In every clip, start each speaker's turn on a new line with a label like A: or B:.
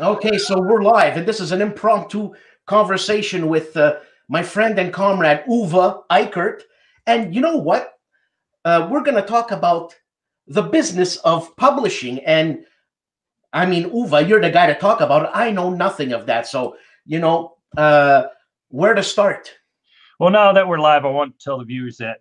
A: Okay, so we're live, and this is an impromptu conversation with uh, my friend and comrade Uwe Eickert. And you know what? Uh, we're going to talk about the business of publishing. And I mean, Uwe, you're the guy to talk about it. I know nothing of that. So, you know, uh, where to start?
B: Well, now that we're live, I want to tell the viewers that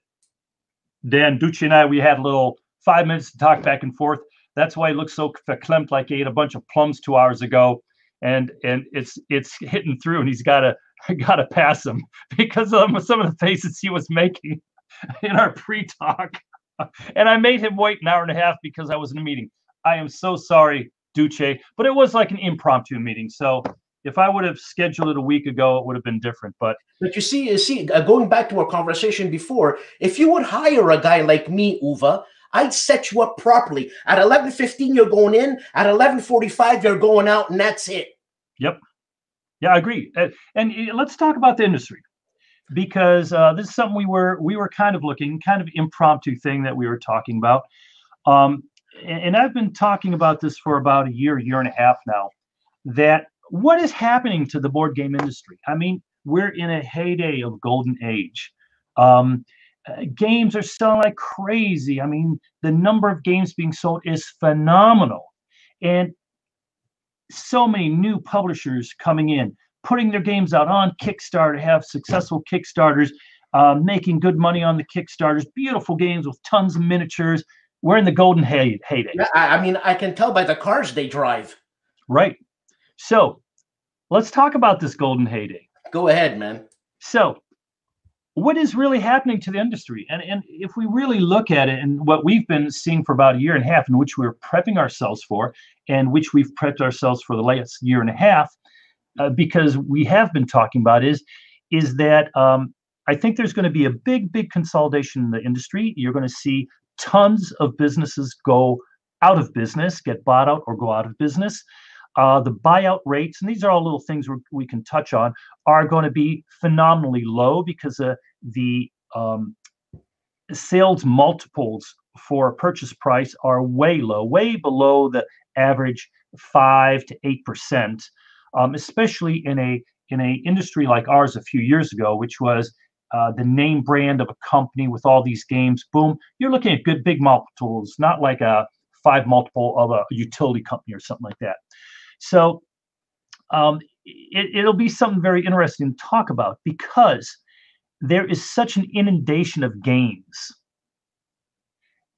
B: Dan Ducci and I, we had a little five minutes to talk back and forth. That's why he looks so verklempt, like he ate a bunch of plums two hours ago, and and it's it's hitting through, and he's got to got to pass him because of some of the faces he was making in our pre-talk, and I made him wait an hour and a half because I was in a meeting. I am so sorry, Duce, but it was like an impromptu meeting, so if I would have scheduled it a week ago, it would have been different. But
A: but you see, you see, uh, going back to our conversation before, if you would hire a guy like me, Uwe, I'd set you up properly. At 11:15, you're going in. At 11:45, you're going out, and that's it.
B: Yep. Yeah, I agree. And, and let's talk about the industry because uh, this is something we were we were kind of looking, kind of impromptu thing that we were talking about. Um, and, and I've been talking about this for about a year, year and a half now. That what is happening to the board game industry? I mean, we're in a heyday of golden age. Um, uh, games are selling like crazy. I mean, the number of games being sold is phenomenal. And so many new publishers coming in, putting their games out on Kickstarter, have successful Kickstarters, uh, making good money on the Kickstarters, beautiful games with tons of miniatures. We're in the golden hey- heyday.
A: Yeah, I, I mean, I can tell by the cars they drive.
B: Right. So let's talk about this golden heyday.
A: Go ahead, man.
B: So what is really happening to the industry? And, and if we really look at it and what we've been seeing for about a year and a half, in which we're prepping ourselves for, and which we've prepped ourselves for the last year and a half, uh, because we have been talking about is, is that um, I think there's going to be a big, big consolidation in the industry. You're going to see tons of businesses go out of business, get bought out, or go out of business. Uh, the buyout rates, and these are all little things we can touch on, are going to be phenomenally low because uh, the um, sales multiples for purchase price are way low, way below the average five to eight percent, um, especially in a in a industry like ours a few years ago, which was uh, the name brand of a company with all these games. Boom, you're looking at good big multiples, not like a five multiple of a utility company or something like that. So um, it, will be something very interesting to talk about because there is such an inundation of games.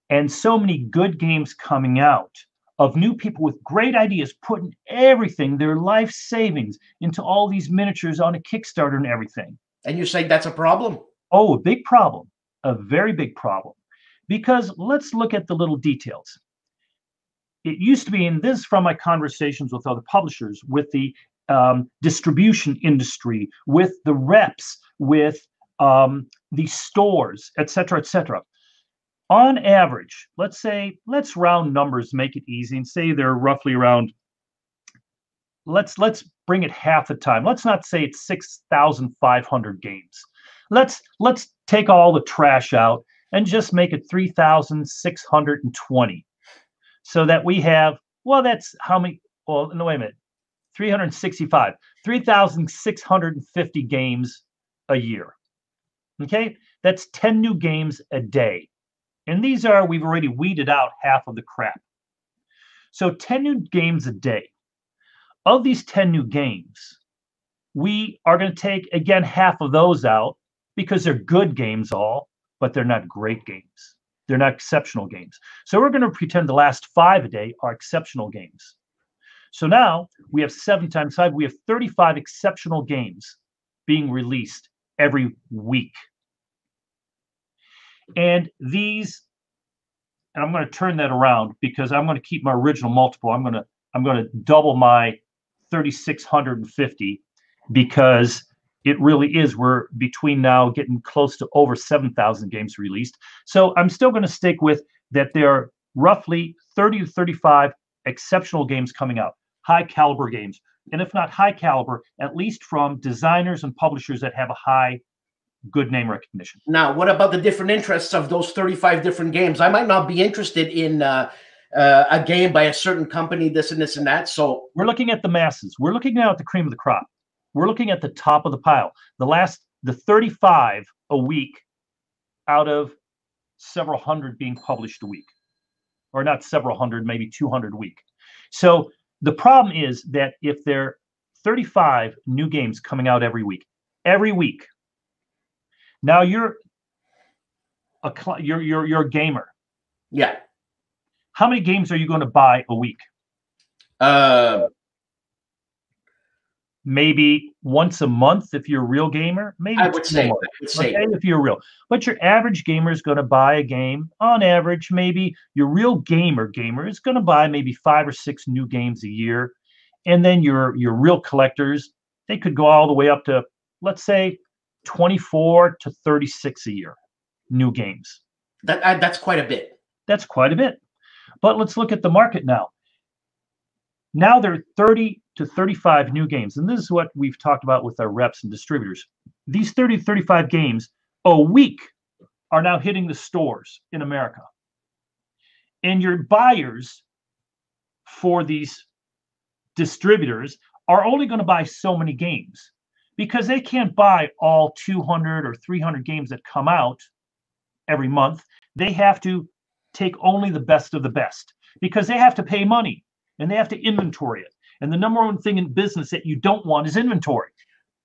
B: And so many good games coming out of new people with great ideas putting everything their life savings into all these miniatures on a kickstarter and everything.
A: And you're saying that's a problem?
B: Oh a big problem. A very big problem. Because let's look at the little details it used to be, and this from my conversations with other publishers, with the um, distribution industry, with the reps, with um, the stores, et cetera, et cetera. On average, let's say, let's round numbers, make it easy, and say they're roughly around. Let's let's bring it half the time. Let's not say it's six thousand five hundred games. Let's let's take all the trash out and just make it three thousand six hundred and twenty so that we have, well, that's how many, well, no, wait a minute, 365, 3,650 games a year. Okay, that's 10 new games a day. And these are, we've already weeded out half of the crap. So 10 new games a day. Of these 10 new games, we are going to take, again, half of those out because they're good games all, but they're not great games. They're not exceptional games. So we're going to pretend the last five a day are exceptional games. So now we have seven times five, we have 35 exceptional games being released every week. And these, and I'm going to turn that around because I'm going to keep my original multiple. I'm going to I'm going to double my 3650 because it really is. We're between now getting close to over 7,000 games released. So I'm still going to stick with that there are roughly 30 to 35 exceptional games coming out, high caliber games. And if not high caliber, at least from designers and publishers that have a high good name recognition.
A: Now, what about the different interests of those 35 different games? I might not be interested in uh, uh, a game by a certain company, this and this and that. So
B: we're looking at the masses. We're looking now at the cream of the crop. We're looking at the top of the pile. The last, the 35 a week out of several hundred being published a week, or not several hundred, maybe 200 a week. So the problem is that if there are 35 new games coming out every week, every week, now you're a you're you're you're a gamer.
A: Yeah.
B: How many games are you going to buy a week?
A: Uh
B: maybe once a month if you're a real gamer. Maybe
A: I would say, I would say.
B: Okay, if you're real. But your average gamer is going to buy a game on average. Maybe your real gamer gamer is going to buy maybe five or six new games a year, and then your your real collectors they could go all the way up to let's say 24 to 36 a year new games.
A: That that's quite a bit.
B: That's quite a bit. But let's look at the market now. Now there are 30 to 35 new games. And this is what we've talked about with our reps and distributors. These 30 to 35 games a week are now hitting the stores in America. And your buyers for these distributors are only going to buy so many games because they can't buy all 200 or 300 games that come out every month. They have to take only the best of the best because they have to pay money and they have to inventory it. And the number one thing in business that you don't want is inventory.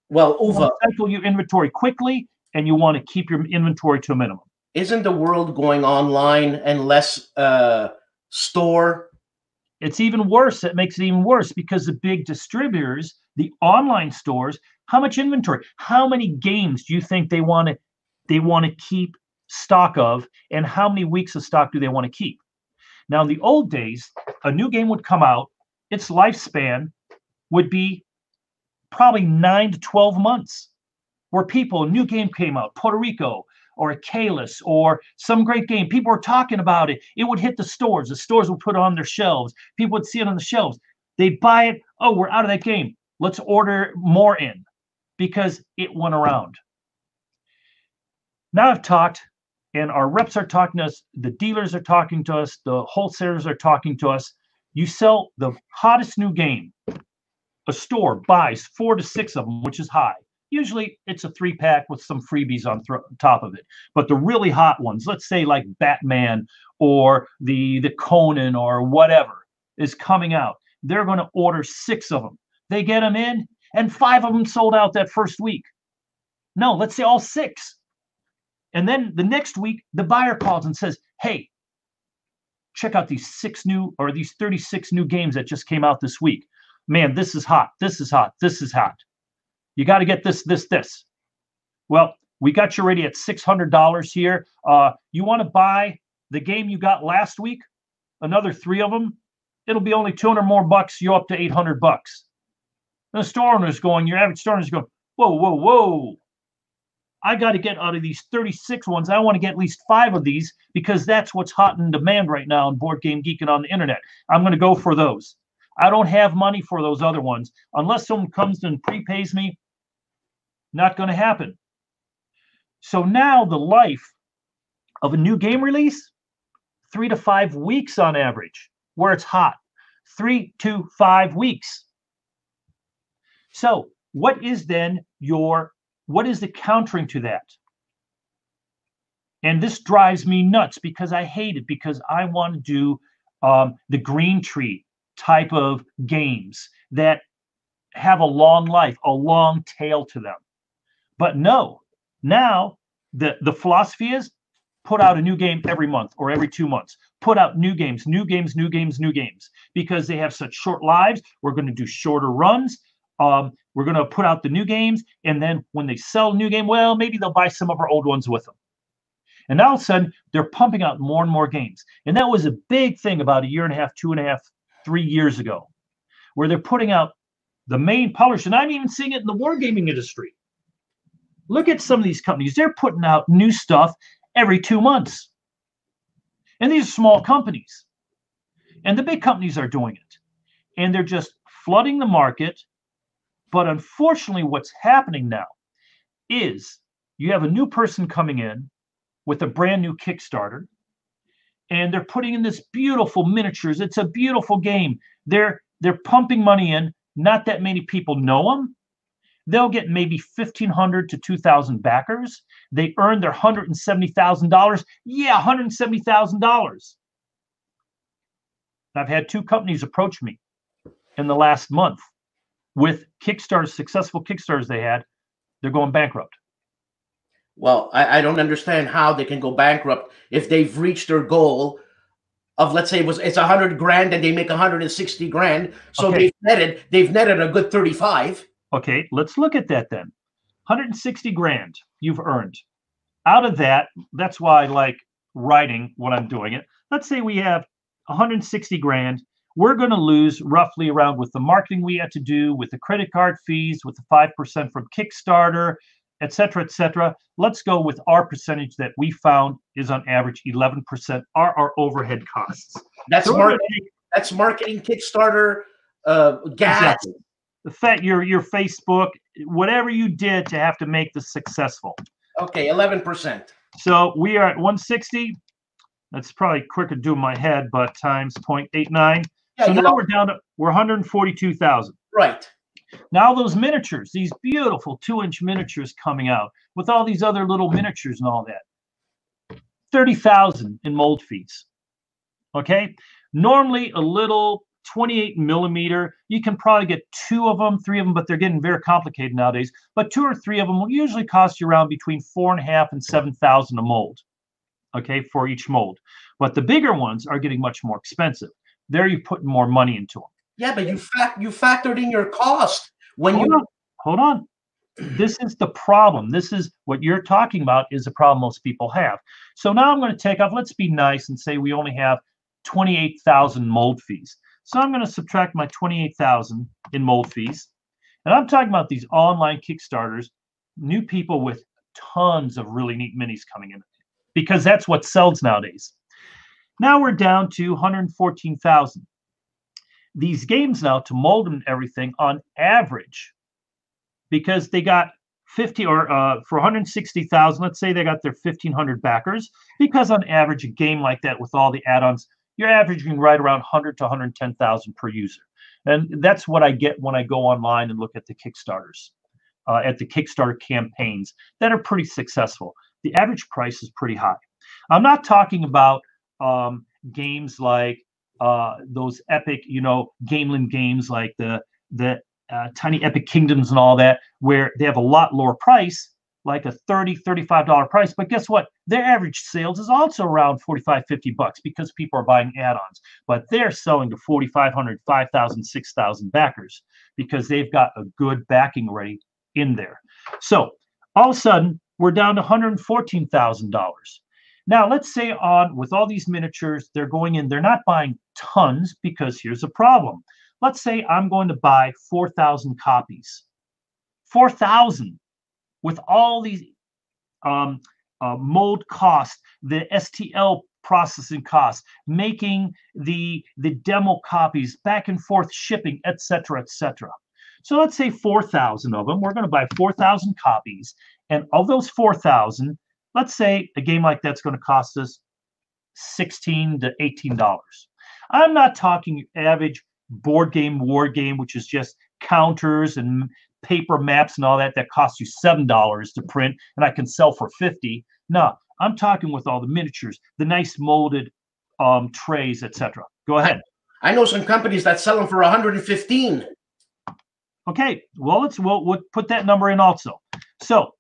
A: Well, Uwe,
B: cycle your inventory quickly, and you want to keep your inventory to a minimum.
A: Isn't the world going online and less uh, store?
B: It's even worse. It makes it even worse because the big distributors, the online stores, how much inventory? How many games do you think they want to they want to keep stock of, and how many weeks of stock do they want to keep? Now, in the old days, a new game would come out, its lifespan would be probably nine to 12 months, where people, a new game came out, Puerto Rico, or a Caylus, or some great game. People were talking about it. It would hit the stores. The stores would put it on their shelves. People would see it on the shelves. They'd buy it. Oh, we're out of that game. Let's order more in because it went around. Now I've talked and our reps are talking to us, the dealers are talking to us, the wholesalers are talking to us. You sell the hottest new game. A store buys four to six of them, which is high. Usually it's a three pack with some freebies on th- top of it. But the really hot ones, let's say like Batman or the the Conan or whatever is coming out, they're going to order six of them. They get them in, and five of them sold out that first week. No, let's say all six. And then the next week, the buyer calls and says, Hey, check out these six new or these 36 new games that just came out this week. Man, this is hot. This is hot. This is hot. You got to get this, this, this. Well, we got you ready at $600 here. Uh, you want to buy the game you got last week? Another three of them? It'll be only 200 more bucks. You're up to 800 bucks. The store owner's going, your average store owner's going, whoa, whoa, whoa. I got to get out of these 36 ones. I want to get at least five of these because that's what's hot in demand right now in Board Game Geek and on the internet. I'm going to go for those. I don't have money for those other ones. Unless someone comes and prepays me, not going to happen. So now the life of a new game release, three to five weeks on average, where it's hot. Three to five weeks. So, what is then your what is the countering to that? And this drives me nuts because I hate it because I want to do um, the green tree type of games that have a long life, a long tail to them. But no, now the, the philosophy is put out a new game every month or every two months. Put out new games, new games, new games, new games because they have such short lives. We're going to do shorter runs. Um, we're going to put out the new games, and then when they sell new game, well, maybe they'll buy some of our old ones with them. And now all of a sudden, they're pumping out more and more games. And that was a big thing about a year and a half, two and a half, three years ago, where they're putting out the main publisher. And I'm even seeing it in the wargaming industry. Look at some of these companies. They're putting out new stuff every two months. And these are small companies. And the big companies are doing it. And they're just flooding the market but unfortunately, what's happening now is you have a new person coming in with a brand new Kickstarter, and they're putting in this beautiful miniatures. It's a beautiful game. They're they're pumping money in. Not that many people know them. They'll get maybe 1,500 to 2,000 backers. They earn their $170,000. Yeah, $170,000. I've had two companies approach me in the last month with Kickstarter, successful Kickstarters they had. They're going bankrupt.
A: Well, I, I don't understand how they can go bankrupt if they've reached their goal of let's say it was it's a hundred grand and they make 160 grand. So
B: Okay.
A: they've netted they've netted a good 35.
B: Okay, let's look at that then. 160 grand you've earned. Out of that, that's why I like writing when I'm doing it. Let's say we have 160 grand. We're going to lose roughly around with the marketing we had to do, with the credit card fees, with the 5% from Kickstarter, et cetera, et cetera. Let's go with our percentage that we found is on average 11% are our overhead costs.
A: That's
B: So
A: marketing. That's marketing. Kickstarter, uh, gas.
B: Exactly. the fact your your Facebook, whatever you did to have to make this successful.
A: Okay, 11 percent.
B: So we are at 160. That's probably quick to do in my head, but times 0.89.
A: Yeah,
B: so now
A: know,
B: we're down to we're 142,000.
A: right.
B: Now those miniatures, these beautiful two-inch miniatures coming out with all these other little miniatures and all that. 30,000 in mold fees. Okay. Normally a little 28 millimeter, you can probably get two of them, three of them, but they're getting very complicated nowadays. But two or three of them will usually cost you around between four and a half and seven thousand a mold. Okay, for each mold. But the bigger ones are getting much more expensive. There you put more money into them.
A: Yeah, but you fact you factored in your cost when
B: hold
A: you
B: on, hold on. This is the problem. This is what you're talking about is a problem most people have. So now I'm going to take off. Let's be nice and say we only have 28,000 mold fees. So I'm going to subtract my 28,000 in mold fees. And I'm talking about these online Kickstarters, new people with tons of really neat minis coming in because that's what sells nowadays. Now we're down to 114,000. These games now to mold and everything on average because they got 50 or uh, for 160,000, let's say they got their 1,500 backers, because on average, a game like that with all the add ons, you're averaging right around 100 to 110,000 per user. And that's what I get when I go online and look at the Kickstarters, uh, at the Kickstarter campaigns that are pretty successful. The average price is pretty high. I'm not talking about um, games like uh, those epic, you know, Gamelyn games like the the uh, tiny epic kingdoms and all that where they have a lot lower price like a 30 35 dollar price. But guess what? Their average sales is also around 45 50 bucks because people are buying add-ons. But they're selling to 4500 5000 6000 backers because they've got a good backing ready in there. So all of a sudden we're down to $114000 now let's say on with all these miniatures they're going in they're not buying tons because here's a problem let's say I'm going to buy 4,000 copies. 4,000 with all these um, uh, mold costs, the STL processing costs, making the the demo copies, back and forth shipping, etc., etc. So let's say 4,000 of them. We're going to buy 4,000 copies, and of those 4,000, let's say a game like that's going to cost us 16 to 18 dollars. I'm not talking average board game war game which is just counters and paper maps and all that that costs you seven dollars to print and i can sell for 50 no i'm talking with all the miniatures the nice molded um, trays etc go ahead
A: I know some companies that sell them for 115.
B: okay well let's we'll, we'll put that number in also so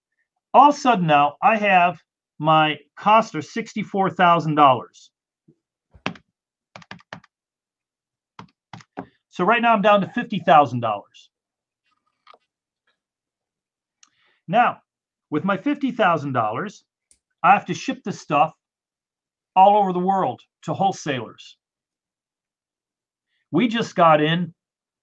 B: all of a sudden now i have my cost of $64000 So right now I'm down to fifty thousand dollars. Now, with my fifty thousand dollars, I have to ship this stuff all over the world to wholesalers. We just got in,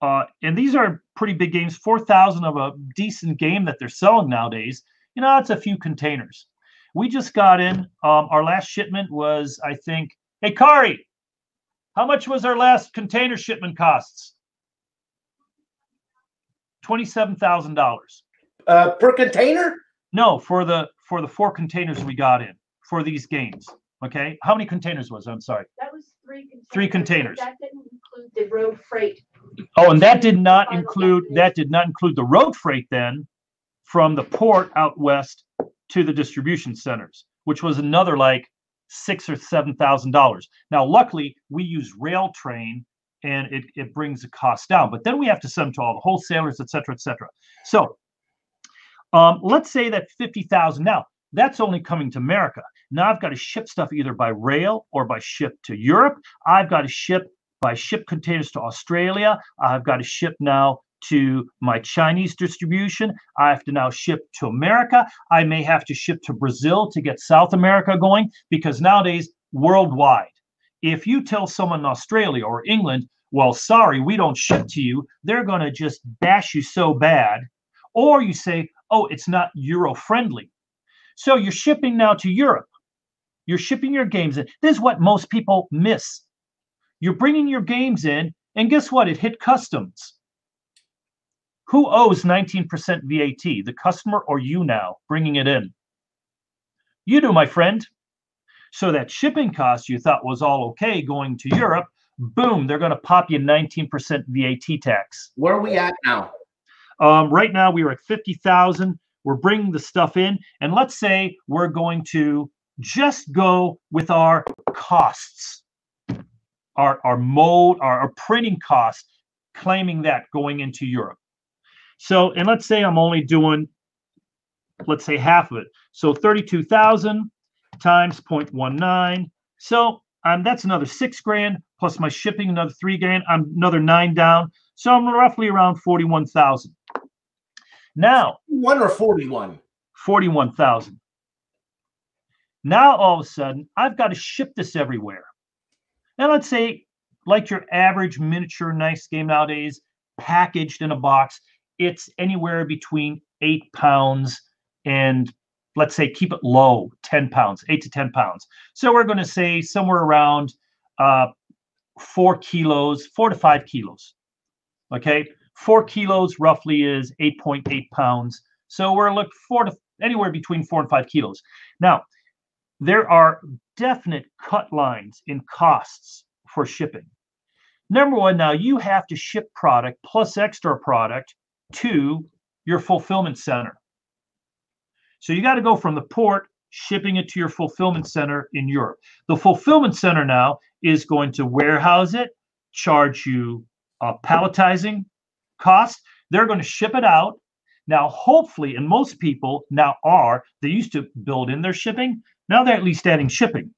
B: uh, and these are pretty big games. Four thousand of a decent game that they're selling nowadays. You know, it's a few containers. We just got in. Um, our last shipment was, I think, hey Kari, how much was our last container shipment costs? Twenty-seven thousand dollars.
A: Uh, per container?
B: No, for the for the four containers we got in for these games. Okay, how many containers was? it? I'm sorry.
C: That was three containers.
B: Three containers.
C: That didn't include the road freight.
B: Oh, and that did not include that did not include the road freight then from the port out west to the distribution centers, which was another like six or seven thousand dollars. Now, luckily, we use rail train and it, it brings the cost down, but then we have to send them to all the wholesalers, et cetera, et cetera. So um, let's say that 50,000 now that's only coming to America. Now I've got to ship stuff either by rail or by ship to Europe. I've got to ship by ship containers to Australia. I've got to ship now to my Chinese distribution. I have to now ship to America. I may have to ship to Brazil to get South America going because nowadays, worldwide, if you tell someone in Australia or England, well, sorry, we don't ship to you, they're going to just bash you so bad. Or you say, oh, it's not Euro friendly. So you're shipping now to Europe. You're shipping your games in. This is what most people miss. You're bringing your games in, and guess what? It hit customs. Who owes 19% VAT, the customer or you now bringing it in? You do, my friend. So that shipping cost you thought was all okay going to Europe, boom, they're going to pop you 19% VAT tax.
A: Where are we at now?
B: Um, right now, we are at 50,000. We're bringing the stuff in. And let's say we're going to just go with our costs, our, our mode, our, our printing cost, claiming that going into Europe. So, and let's say I'm only doing, let's say half of it. So 32,000 times 0.19. So um, that's another six grand plus my shipping, another three grand. I'm another nine down. So I'm roughly around 41,000. Now,
A: One or 41?
B: 41,000. Now, all of a sudden, I've got to ship this everywhere. Now, let's say, like your average miniature nice game nowadays, packaged in a box, it's anywhere between eight pounds and let's say keep it low 10 pounds, eight to 10 pounds. So we're going to say somewhere around uh, four kilos, four to five kilos. Okay. Four kilos roughly is 8.8 pounds. So we're look four to anywhere between four and five kilos. Now, there are definite cut lines in costs for shipping. Number one, now you have to ship product plus extra product to your fulfillment center. So you got to go from the port, shipping it to your fulfillment center in Europe. The fulfillment center now is going to warehouse it, charge you a palletizing cost. They're going to ship it out. Now, hopefully, and most people now are, they used to build in their shipping. Now they're at least adding shipping.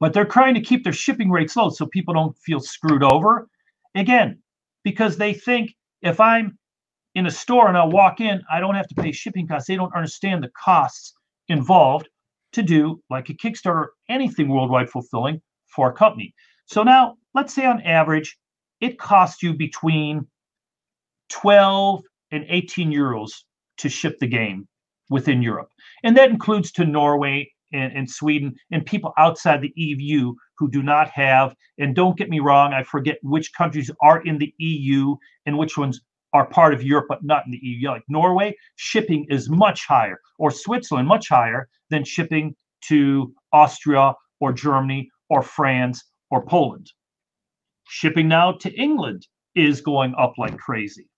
B: But they're trying to keep their shipping rates low so people don't feel screwed over. Again, because they think if I'm in a store and I'll walk in, I don't have to pay shipping costs. They don't understand the costs involved to do like a Kickstarter, anything worldwide fulfilling for a company. So now let's say on average, it costs you between 12 and 18 euros to ship the game within Europe. And that includes to Norway and, and Sweden and people outside the EU who do not have, and don't get me wrong, I forget which countries are in the EU and which ones are part of Europe but not in the EU. Like Norway, shipping is much higher, or Switzerland, much higher than shipping to Austria or Germany or France or Poland. Shipping now to England is going up like crazy.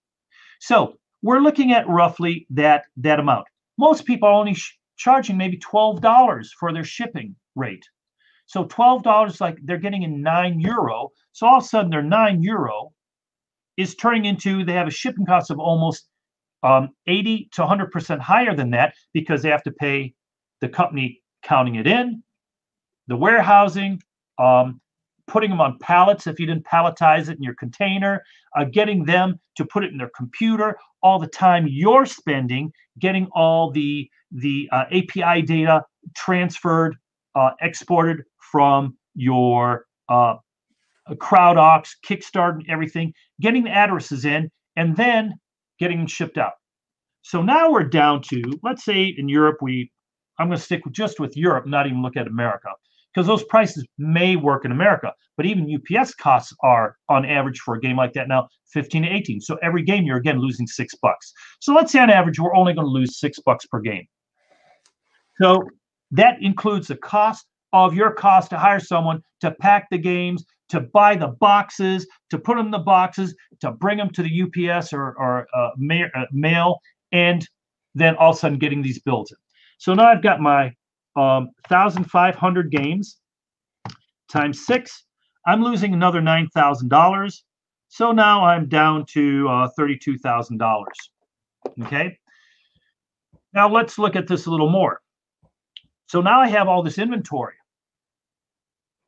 B: So we're looking at roughly that that amount. Most people are only sh- charging maybe twelve dollars for their shipping rate. So twelve dollars, like they're getting in nine euro. So all of a sudden, their nine euro is turning into they have a shipping cost of almost um, 80 to 100 percent higher than that because they have to pay the company counting it in, the warehousing, um, putting them on pallets if you didn't palletize it in your container, uh, getting them to put it in their computer, all the time you're spending getting all the the uh, API data transferred, uh, exported from your uh, CrowdOx, Kickstarter, and everything, getting the addresses in, and then getting them shipped out. So now we're down to, let's say in Europe, we, I'm going to stick just with Europe, not even look at America, because those prices may work in America. But even UPS costs are on average for a game like that now 15 to 18. So every game you're again losing six bucks. So let's say on average we're only going to lose six bucks per game. So that includes the cost of your cost to hire someone to pack the games, to buy the boxes, to put them in the boxes, to bring them to the UPS or, or uh, ma- uh, mail, and then all of a sudden getting these bills in. So now I've got my um, 1,500 games times six. I'm losing another $9,000. So now I'm down to uh, $32,000. Okay. Now let's look at this a little more. So now I have all this inventory.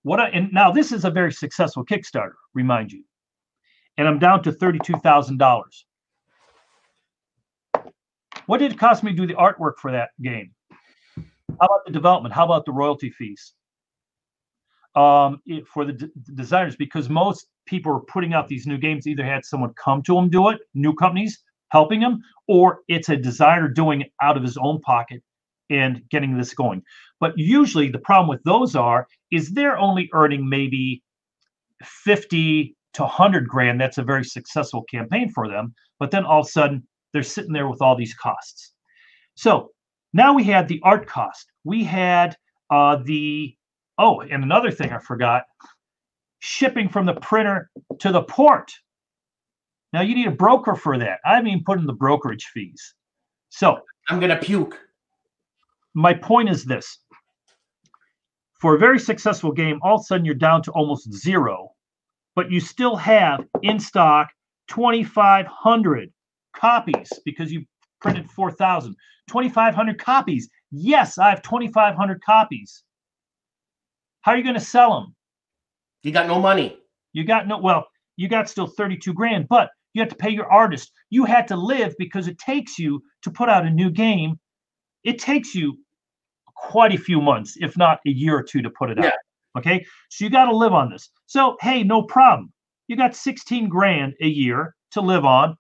B: What I, and now this is a very successful Kickstarter, remind you. And I'm down to $32,000. What did it cost me to do the artwork for that game? How about the development? How about the royalty fees? Um, it, for the d- designers, because most people are putting out these new games, either had someone come to them do it, new companies helping them, or it's a designer doing it out of his own pocket and getting this going. But usually the problem with those are is they're only earning maybe 50 to 100 grand. That's a very successful campaign for them. But then all of a sudden they're sitting there with all these costs. So now we had the art cost. We had uh, the oh, and another thing I forgot: shipping from the printer to the port. Now you need a broker for that. I haven't even put in the brokerage fees. So
A: I'm gonna puke.
B: My point is this: for a very successful game, all of a sudden you're down to almost zero, but you still have in stock 2,500 copies because you printed 4,000. 2,500 copies. Yes, I have 2,500 copies. How are you going to sell them?
A: You got no money.
B: You got no, well, you got still 32 grand, but you have to pay your artist. You had to live because it takes you to put out a new game. It takes you quite a few months, if not a year or two, to put it
A: Yeah.
B: out. Okay. So you got to live on this. So, hey, no problem. You got 16 grand a year to live on,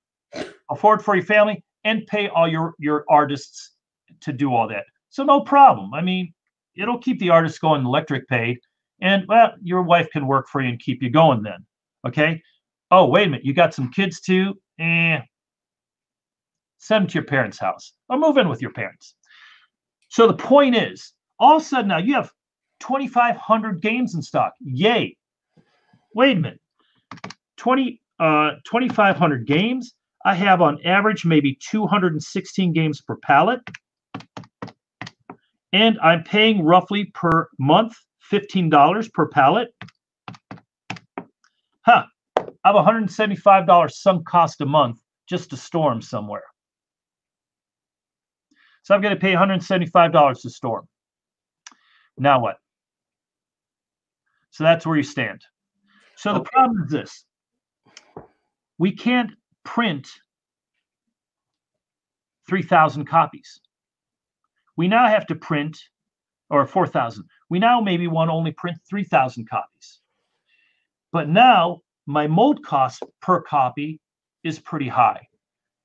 B: afford for your family, and pay all your, your artists to do all that. So, no problem. I mean, it'll keep the artists going, electric paid, and well, your wife can work for you and keep you going then. Okay. Oh, wait a minute. You got some kids too? Eh. Send them to your parents' house or move in with your parents. So the point is, all of a sudden now you have 2,500 games in stock. Yay. Wait a minute. 20, uh, 2,500 games. I have on average maybe 216 games per pallet. And I'm paying roughly per month $15 per pallet. Huh. I have $175 some cost a month just to store them somewhere. So I'm going to pay $175 to store them. Now what? So that's where you stand. So the problem is this we can't print 3,000 copies. We now have to print, or 4,000. We now maybe want to only print 3,000 copies. But now my mold cost per copy is pretty high.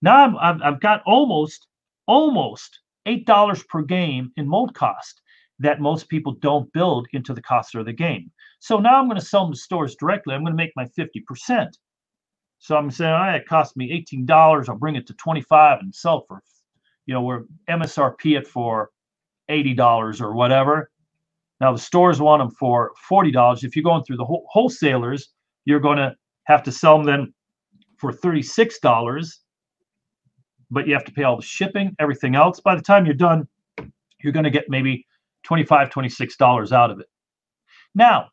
B: Now I've, I've got almost, almost $8 per game in mold cost that most people don't build into the cost of the game. So now I'm going to sell them to stores directly. I'm going to make my 50%. So I'm saying, all right, it cost me $18. I'll bring it to 25 and sell for, you know, we're MSRP it for $80 or whatever. Now the stores want them for $40. If you're going through the whole wholesalers, you're going to have to sell them then for $36, but you have to pay all the shipping, everything else. By the time you're done, you're going to get maybe $25, $26 out of it. Now,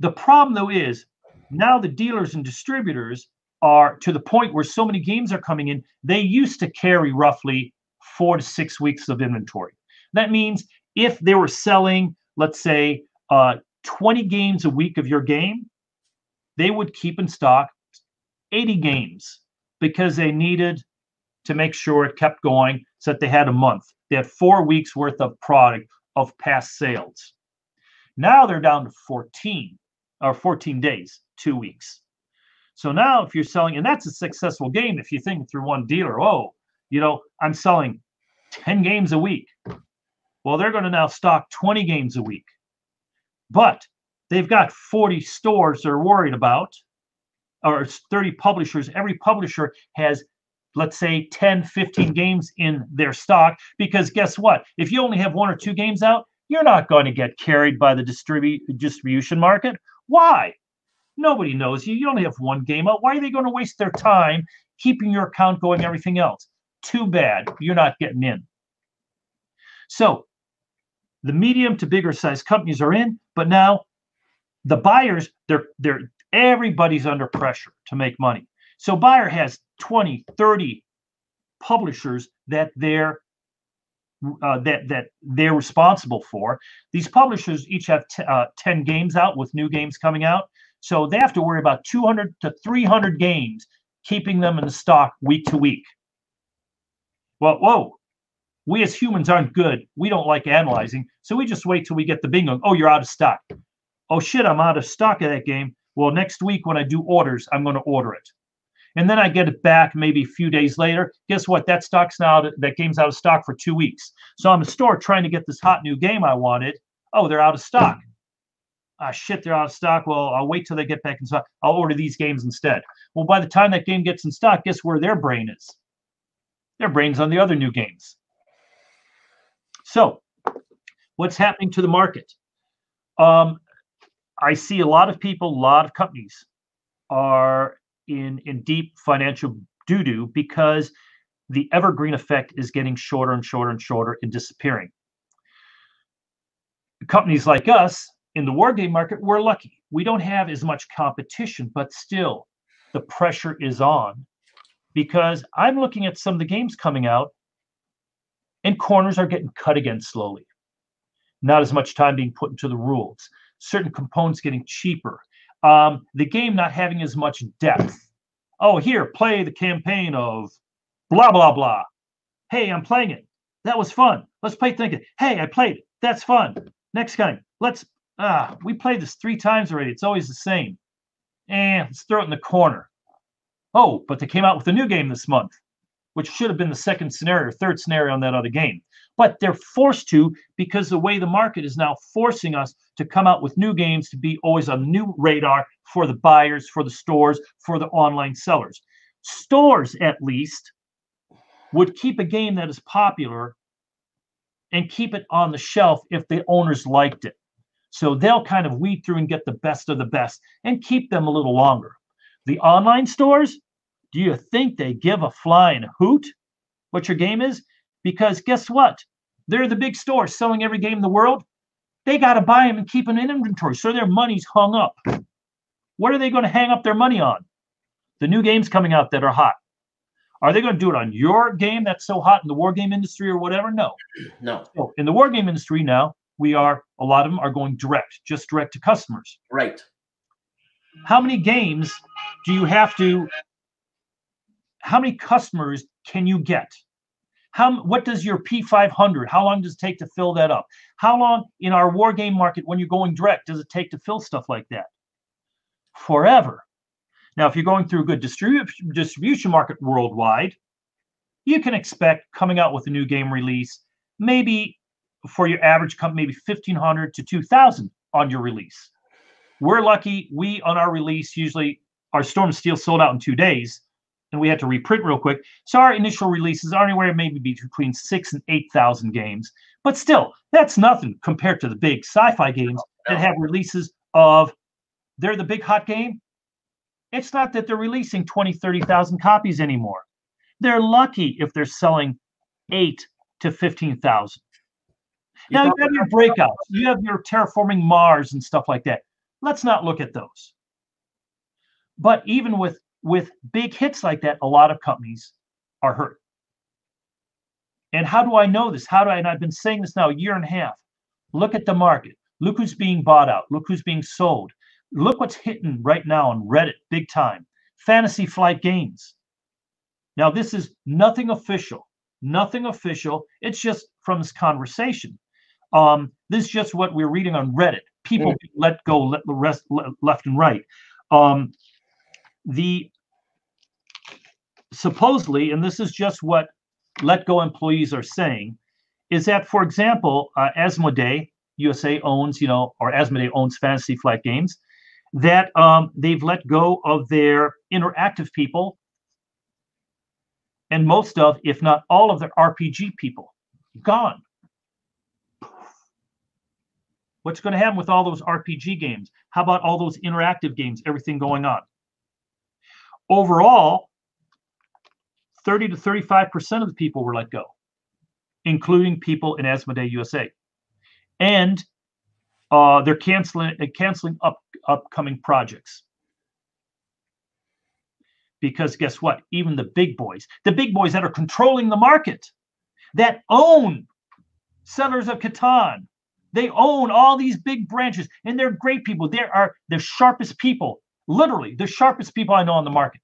B: the problem though is now the dealers and distributors are to the point where so many games are coming in, they used to carry roughly four to six weeks of inventory. That means if they were selling, let's say, uh, 20 games a week of your game, they would keep in stock 80 games because they needed to make sure it kept going so that they had a month. They had four weeks worth of product of past sales. Now they're down to 14 or 14 days, two weeks. So now if you're selling, and that's a successful game if you think through one dealer, oh, you know, I'm selling 10 games a week. Well, they're going to now stock 20 games a week. But they've got 40 stores they're worried about, or 30 publishers. Every publisher has, let's say, 10, 15 games in their stock. Because guess what? If you only have one or two games out, You're not going to get carried by the distribu- distribution market. Why? Nobody knows you. You only have one game out. Why are they going to waste their time keeping your account going, everything else? Too bad. You're not getting in. So the medium to bigger size companies are in, but now the buyers, they're they're everybody's under pressure to make money. So buyer has 20, 30 publishers that they're uh, that that they're responsible for. These publishers each have t- uh, 10 games out with new games coming out. So they have to worry about 200 to 300 games, keeping them in the stock week to week. Well, whoa, we as humans aren't good. We don't like analyzing. So we just wait till we get the bingo. Oh, you're out of stock. Oh, shit, I'm out of stock of that game. Well, next week when I do orders, I'm going to order it. And then I get it back maybe a few days later. Guess what? That stock's now, that game's out of stock for two weeks. So I'm a store trying to get this hot new game I wanted. Oh, they're out of stock. Ah, shit, they're out of stock. Well, I'll wait till they get back in stock. I'll order these games instead. Well, by the time that game gets in stock, guess where their brain is? Their brain's on the other new games. So, what's happening to the market? Um, I see a lot of people, a lot of companies are in in deep financial doo doo because the evergreen effect is getting shorter and shorter and shorter and disappearing. Companies like us in the war game market, we're lucky. We don't have as much competition, but still the pressure is on because I'm looking at some of the games coming out and corners are getting cut again slowly. Not as much time being put into the rules, certain components getting cheaper, um, the game not having as much depth. Oh, here, play the campaign of blah, blah, blah. Hey, I'm playing it. That was fun. Let's play thinking. Hey, I played it. That's fun. Next game. Let's ah, we played this three times already. It's always the same. And let's throw it in the corner. Oh, but they came out with a new game this month, which should have been the second scenario third scenario on that other game. But they're forced to because the way the market is now forcing us to come out with new games to be always on new radar for the buyers, for the stores, for the online sellers. Stores, at least, would keep a game that is popular and keep it on the shelf if the owners liked it. So they'll kind of weed through and get the best of the best and keep them a little longer. The online stores, do you think they give a flying hoot what your game is? Because guess what? They're the big store selling every game in the world. They got to buy them and keep them in inventory. So their money's hung up. What are they going to hang up their money on? The new games coming out that are hot. Are they going to do it on your game that's so hot in the war game industry or whatever? No.
A: No.
B: So in the war game industry now, we are, a lot of them are going direct, just direct to customers.
A: Right.
B: How many games do you have to, how many customers can you get? How, what does your P500, how long does it take to fill that up? How long in our war game market, when you're going direct, does it take to fill stuff like that? Forever. Now, if you're going through a good distribu- distribution market worldwide, you can expect coming out with a new game release, maybe for your average company, maybe 1500 to 2000 on your release. We're lucky. We, on our release, usually our Storm Steel sold out in two days and we had to reprint real quick. So our initial releases are anywhere maybe between six and 8,000 games. But still, that's nothing compared to the big sci fi games that have releases of, they're the big hot game. It's not that they're releasing 20, 30,000 copies anymore. They're lucky if they're selling eight to 15,000. Now, you have your breakouts, you have your terraforming Mars and stuff like that. Let's not look at those. But even with with big hits like that, a lot of companies are hurt. And how do I know this? How do I? And I've been saying this now a year and a half. Look at the market. Look who's being bought out. Look who's being sold. Look what's hitting right now on Reddit, big time. Fantasy Flight Games. Now, this is nothing official, nothing official. It's just from this conversation. Um, this is just what we're reading on Reddit. People mm. let go let the rest left and right. Um, the supposedly, and this is just what let go employees are saying, is that, for example, uh, Asmodee USA owns, you know, or Asmodee owns Fantasy Flight Games, that um, they've let go of their interactive people and most of, if not all of their RPG people, gone. What's going to happen with all those RPG games? How about all those interactive games, everything going on? Overall, 30 to 35% of the people were let go, including people in Asmodee USA. And uh, they're canceling canceling up upcoming projects. Because guess what? Even the big boys, the big boys that are controlling the market, that own Settlers of Catan, they own all these big branches, and they're great people. They are the sharpest people, literally the sharpest people I know on the market.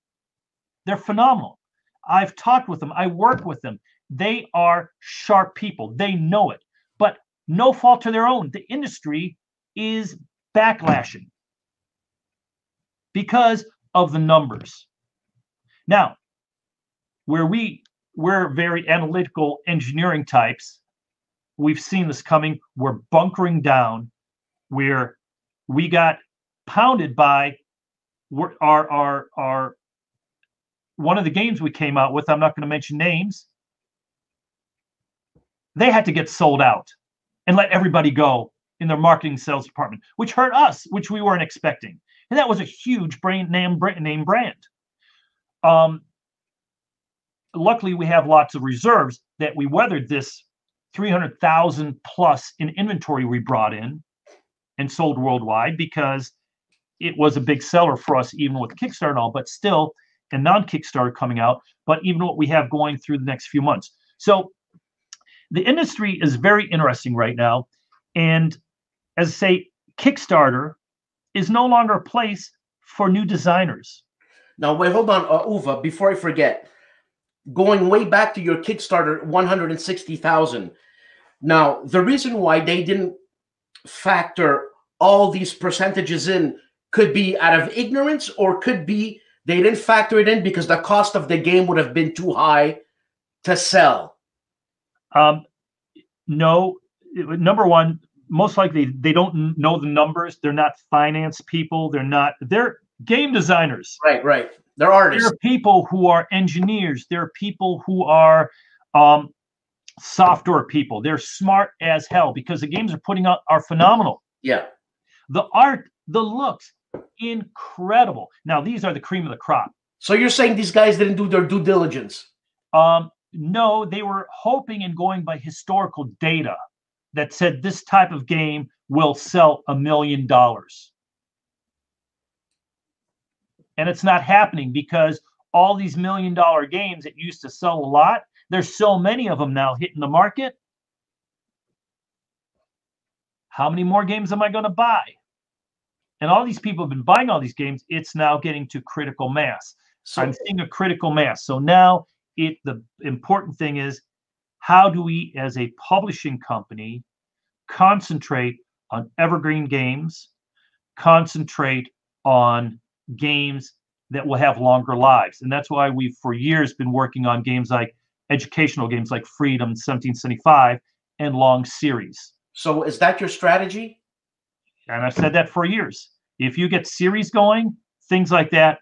B: They're phenomenal. I've talked with them. I work with them. They are sharp people. They know it, but no fault to their own. The industry is backlashing because of the numbers. Now, where we we're very analytical engineering types, we've seen this coming. We're bunkering down We're we got pounded by our our our one of the games we came out with, I'm not going to mention names, they had to get sold out and let everybody go in their marketing sales department, which hurt us, which we weren't expecting. And that was a huge brand name, brand name brand. Um, luckily, we have lots of reserves that we weathered this 300,000 plus in inventory we brought in and sold worldwide because it was a big seller for us, even with Kickstarter and all. But still, and non-Kickstarter coming out, but even what we have going through the next few months. So the industry is very interesting right now. And as I say, Kickstarter is no longer a place for new designers.
A: Now, wait, hold on, uh, Uwe, before I forget. Going way back to your Kickstarter, 160,000. Now, the reason why they didn't factor all these percentages in could be out of ignorance or could be they didn't factor it in because the cost of the game would have been too high to sell.
B: Um, no, number one, most likely they don't know the numbers. They're not finance people. They're not. They're game designers.
A: Right, right. They're artists.
B: There are people who are engineers. There are people who are um, software people. They're smart as hell because the games are putting out are phenomenal.
A: Yeah.
B: The art, the looks, incredible. Now, these are the cream of the crop.
A: So you're saying these guys didn't do their due diligence?
B: Um, no, they were hoping and going by historical data that said this type of game will sell a million dollars. And it's not happening because all these million dollar games that used to sell a lot, there's so many of them now hitting the market. How many more games am I going to buy? And all these people have been buying all these games it's now getting to critical mass. So i'm seeing a critical mass. So now it the important thing is how do we as a publishing company concentrate on evergreen games concentrate on games that will have longer lives? And that's why we've for years been working on games like educational games like freedom 1775 and long series.
A: So is that your strategy
B: and I've said that for years. If you get series going, things like that,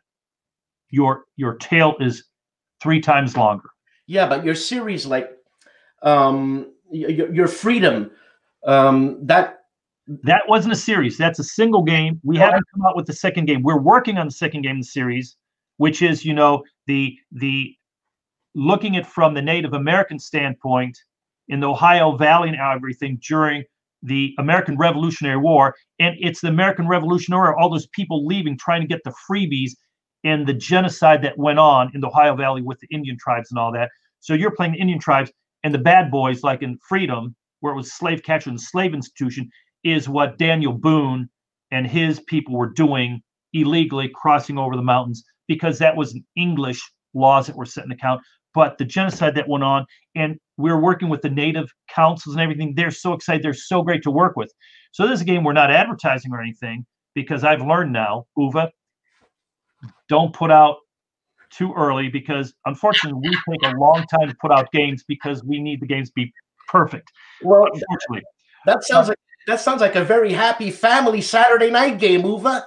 B: your your tail is three times longer.
A: Yeah, but your series, like um, your, your freedom, um, that
B: that wasn't a series. That's a single game. We haven't come out with the second game. We're working on the second game in the series, which is you know the the looking at from the Native American standpoint in the Ohio Valley and everything during the American Revolutionary War, and it's the American Revolutionary War, all those people leaving, trying to get the freebies, and the genocide that went on in the Ohio Valley with the Indian tribes and all that. So you're playing the Indian tribes, and the bad boys, like in Freedom, where it was slave catcher and slave institution, is what Daniel Boone and his people were doing illegally, crossing over the mountains, because that was English laws that were set in account but the genocide that went on, and we are working with the native councils and everything. They're so excited. They're so great to work with. So this is a game we're not advertising or anything because I've learned now, Uwe don't put out too early because unfortunately we take a long time to put out games because we need the games to be perfect.
A: Well, unfortunately, that sounds like that sounds like a very happy family Saturday night game, Uwe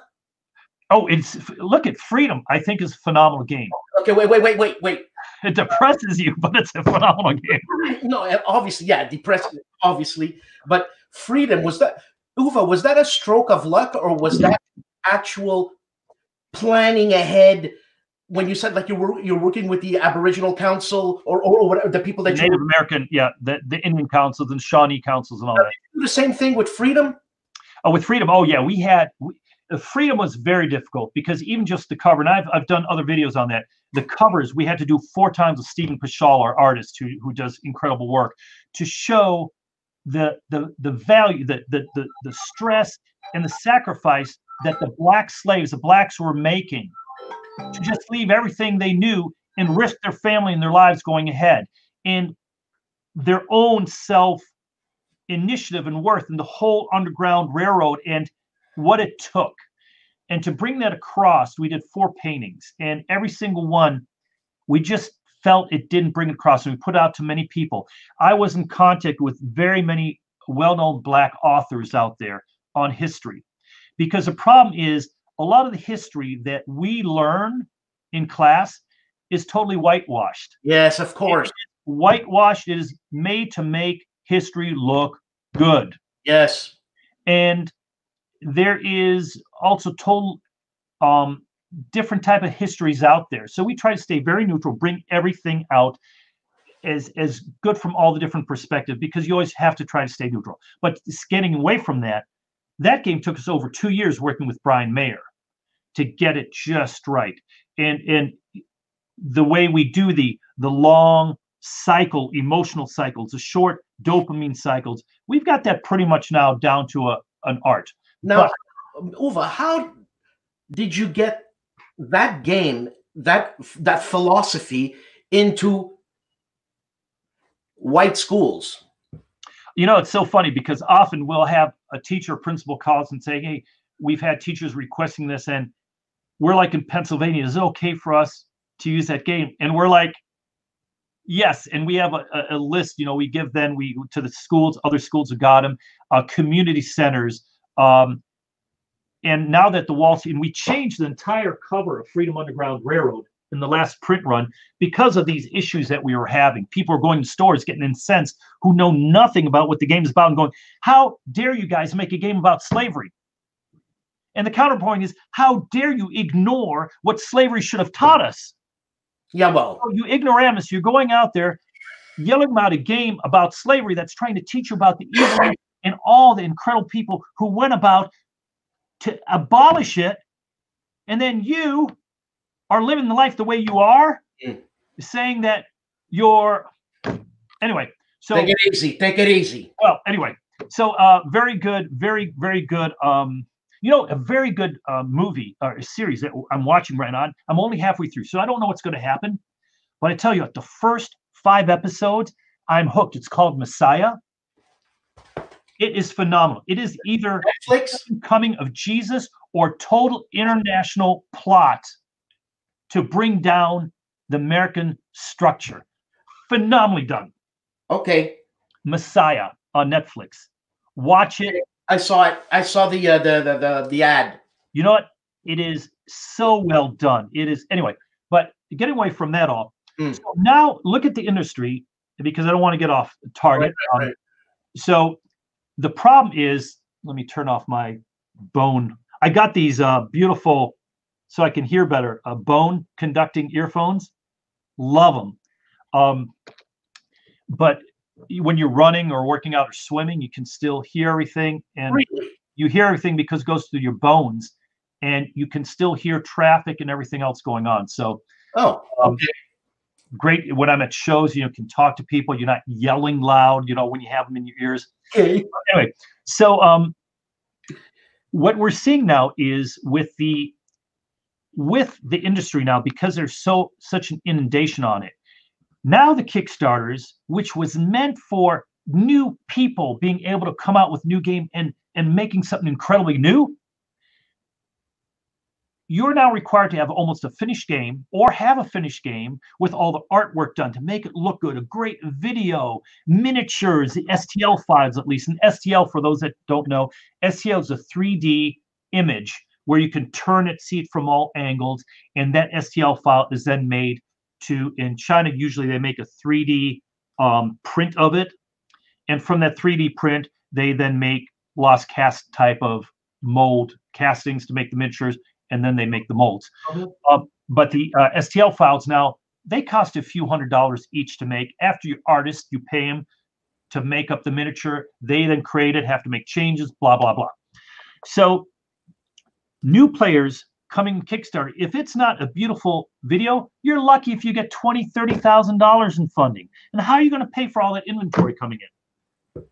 B: Oh, it's look at Freedom. I think is a phenomenal game.
A: Okay, wait, wait, wait, wait, wait.
B: It depresses you, but it's a phenomenal game.
A: No, obviously, yeah, depressing, obviously. But Freedom was that Uwe, was that a stroke of luck or was that actual planning ahead when you said like you were you're working with the Aboriginal Council or or, whatever the people that
B: Native American, yeah, the, the Indian councils and Shawnee councils and all that.
A: the same thing with freedom?
B: Oh, with freedom. Oh, yeah, we had we, freedom was very difficult because even just the cover, and I've I've done other videos on that. The covers we had to do four times with Stephen Paschal, our artist who who does incredible work, to show the the the value, the the the, the stress and the sacrifice that the black slaves, the blacks were making to just leave everything they knew and risk their family and their lives going ahead and their own self initiative and worth in the whole underground railroad and what it took. And to bring that across we did four paintings and every single one we just felt it didn't bring it across and we put out to many people. I was in contact with very many well-known black authors out there on history because the problem is a lot of the history that we learn in class is totally whitewashed.
A: Yes, of course.
B: whitewashed. It is made to make history look good.
A: Yes.
B: and there is also total um different type of histories out there. So we try to stay very neutral bring everything out as as good from all the different perspectives because you always have to try to stay neutral. But getting away from that that game took us over two years working with brian mayer to get it just right. And and the way we do the the long cycle emotional cycles the short dopamine cycles we've got that pretty much now down to a an art
A: Now, um, Uwe, how did you get that game, that that philosophy into white schools?
B: you know it's so funny because often we'll have a teacher principal calls and say hey we've had teachers requesting this and we're like in pennsylvania is it okay for us to use that game and we're like yes and we have a, a- a list you know we give then we to the schools other schools have got them uh, community centers um, and now that the wall and we changed the entire cover of freedom underground railroad in the last print run because of these issues that we were having. People are going to stores getting incensed who know nothing about what the game is about and going how dare you guys make a game about slavery? And the counterpoint is how dare you ignore what slavery should have taught us?
A: Yeah, well,
B: Oh, you ignoramus, you're going out there yelling about a game about slavery that's trying to teach you about the evil and all the incredible people who went about to abolish it. And then you are living the life the way you are,
A: Mm.
B: saying that you're anyway. So
A: take it easy. Take it easy.
B: well, anyway, so uh, very good, very, very good. Um, you know, a very good uh, movie or a series that I'm watching right now. I'm only halfway through, so I don't know what's going to happen. But I tell you, what, the first five episodes, I'm hooked. It's called Messiah. It is phenomenal. It is either
A: Netflix.
B: coming of Jesus or total international plot to bring down the American structure. Phenomenally done.
A: Okay,
B: Messiah on Netflix. Watch it.
A: I saw it. I saw the uh, the, the the the ad.
B: You know what? It is so well done. It is anyway. But getting away from that all.
A: Mm.
B: So now look at the industry because I don't want to get off target.
A: Right, right,
B: Um. So the problem is, let me turn off my bone. I got these uh, beautiful, so I can hear better. Uh, bone conducting earphones. Love them. Um, but when you're running or working out or swimming, you can still hear everything, and
A: Really?
B: you hear everything because it goes through your bones, and you can still hear traffic and everything else going on. So
A: Oh,
B: um,
A: okay.
B: Great when I'm at shows, you know, can talk to people. You're not yelling loud, you know, when you have them in your ears.
A: Okay.
B: Anyway, so um, what we're seeing now is with the with the industry now because there's so such an inundation on it. Now the Kickstarters, which was meant for new people being able to come out with new game and and making something incredibly new, you're now required to have almost a finished game or have a finished game with all the artwork done to make it look good, a great video, miniatures, the STL files at least. And STL, for those that don't know, STL is a 3D image where you can turn it, see it from all angles, and that STL file is then made to, in China, usually they make a 3D um, print of it. And from that 3D print, they then make lost cast type of mold castings to make the miniatures, and then they make the molds.
A: Mhm.
B: Uh, but the uh, STL files now they cost a few hundred dollars each to make. After you artist, you pay them to make up the miniature. They then create it, have to make changes, blah blah blah. So new players coming Kickstarter, if it's not a beautiful video, you're lucky if you get twenty, thirty thousand dollars in funding. And how are you going to pay for all that inventory coming in?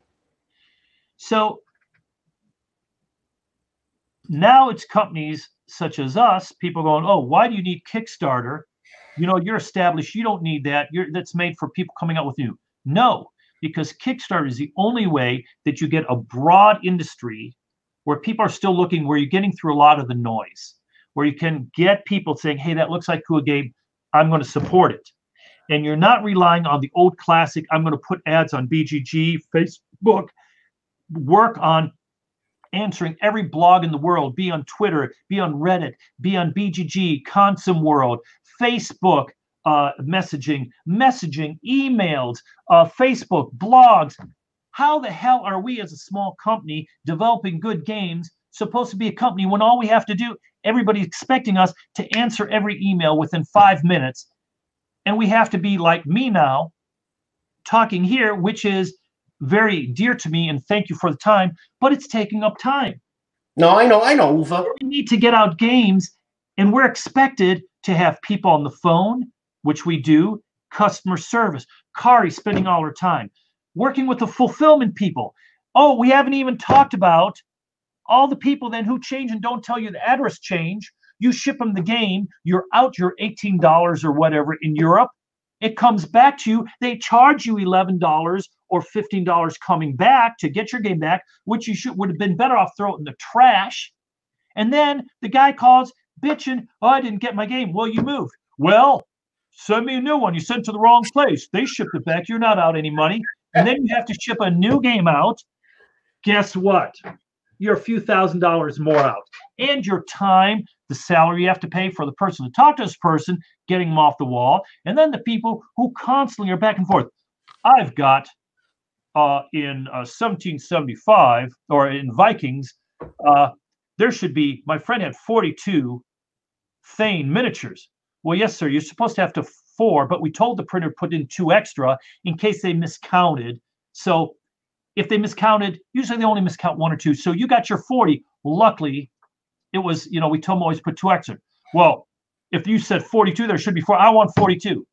B: So now it's companies such as us, people going, oh, why do you need Kickstarter? You know, you're established, you don't need that. You're that's made for people coming out with you. No, because Kickstarter is the only way that you get a broad industry where people are still looking, where you're getting through a lot of the noise, where you can get people saying, hey, that looks like cool game. I'm going to support it. And you're not relying on the old classic, I'm going to put ads on BGG, Facebook, work on answering every blog in the world, be on Twitter, be on Reddit, be on BGG, ConsimWorld, Facebook, uh, messaging, messaging, emails, uh, Facebook, blogs. How the hell are we as a small company developing good games supposed to be a company when all we have to do, everybody's expecting us to answer every email within five minutes. And we have to be like me now, talking here, which is very dear to me and thank you for the time, but it's taking up time.
A: No, I know, I know, Uwe.
B: We need to get out games, and we're expected to have people on the phone, which we do, customer service, Kari spending all her time, working with the fulfillment people. Oh, we haven't even talked about all the people then who change and don't tell you the address change. You ship them the game, you're out your $18 or whatever in Europe. It comes back to you. They charge you $11 or $15 coming back to get your game back, which you should would have been better off throwing it in the trash. And then the guy calls bitching, oh, I didn't get my game. Well, you moved. Well, send me a new one. You sent to the wrong place. They shipped it back. You're not out any money. And then you have to ship a new game out. Guess what? You're a few thousand dollars more out. And your time, the salary you have to pay for the person to talk to this person, getting them off the wall, and then the people who constantly are back and forth. I've got uh, in uh, 1775 or in Vikings, uh, there should be, my friend had 42 Thane miniatures. Well, yes, sir, you're supposed to have to four, but we told the printer put in two extra in case they miscounted. So if they miscounted, usually they only miscount one or two. So you got your 40. Luckily, it was, you know, we told them always put two extra. Well, if you said 42, there should be four. I want 42.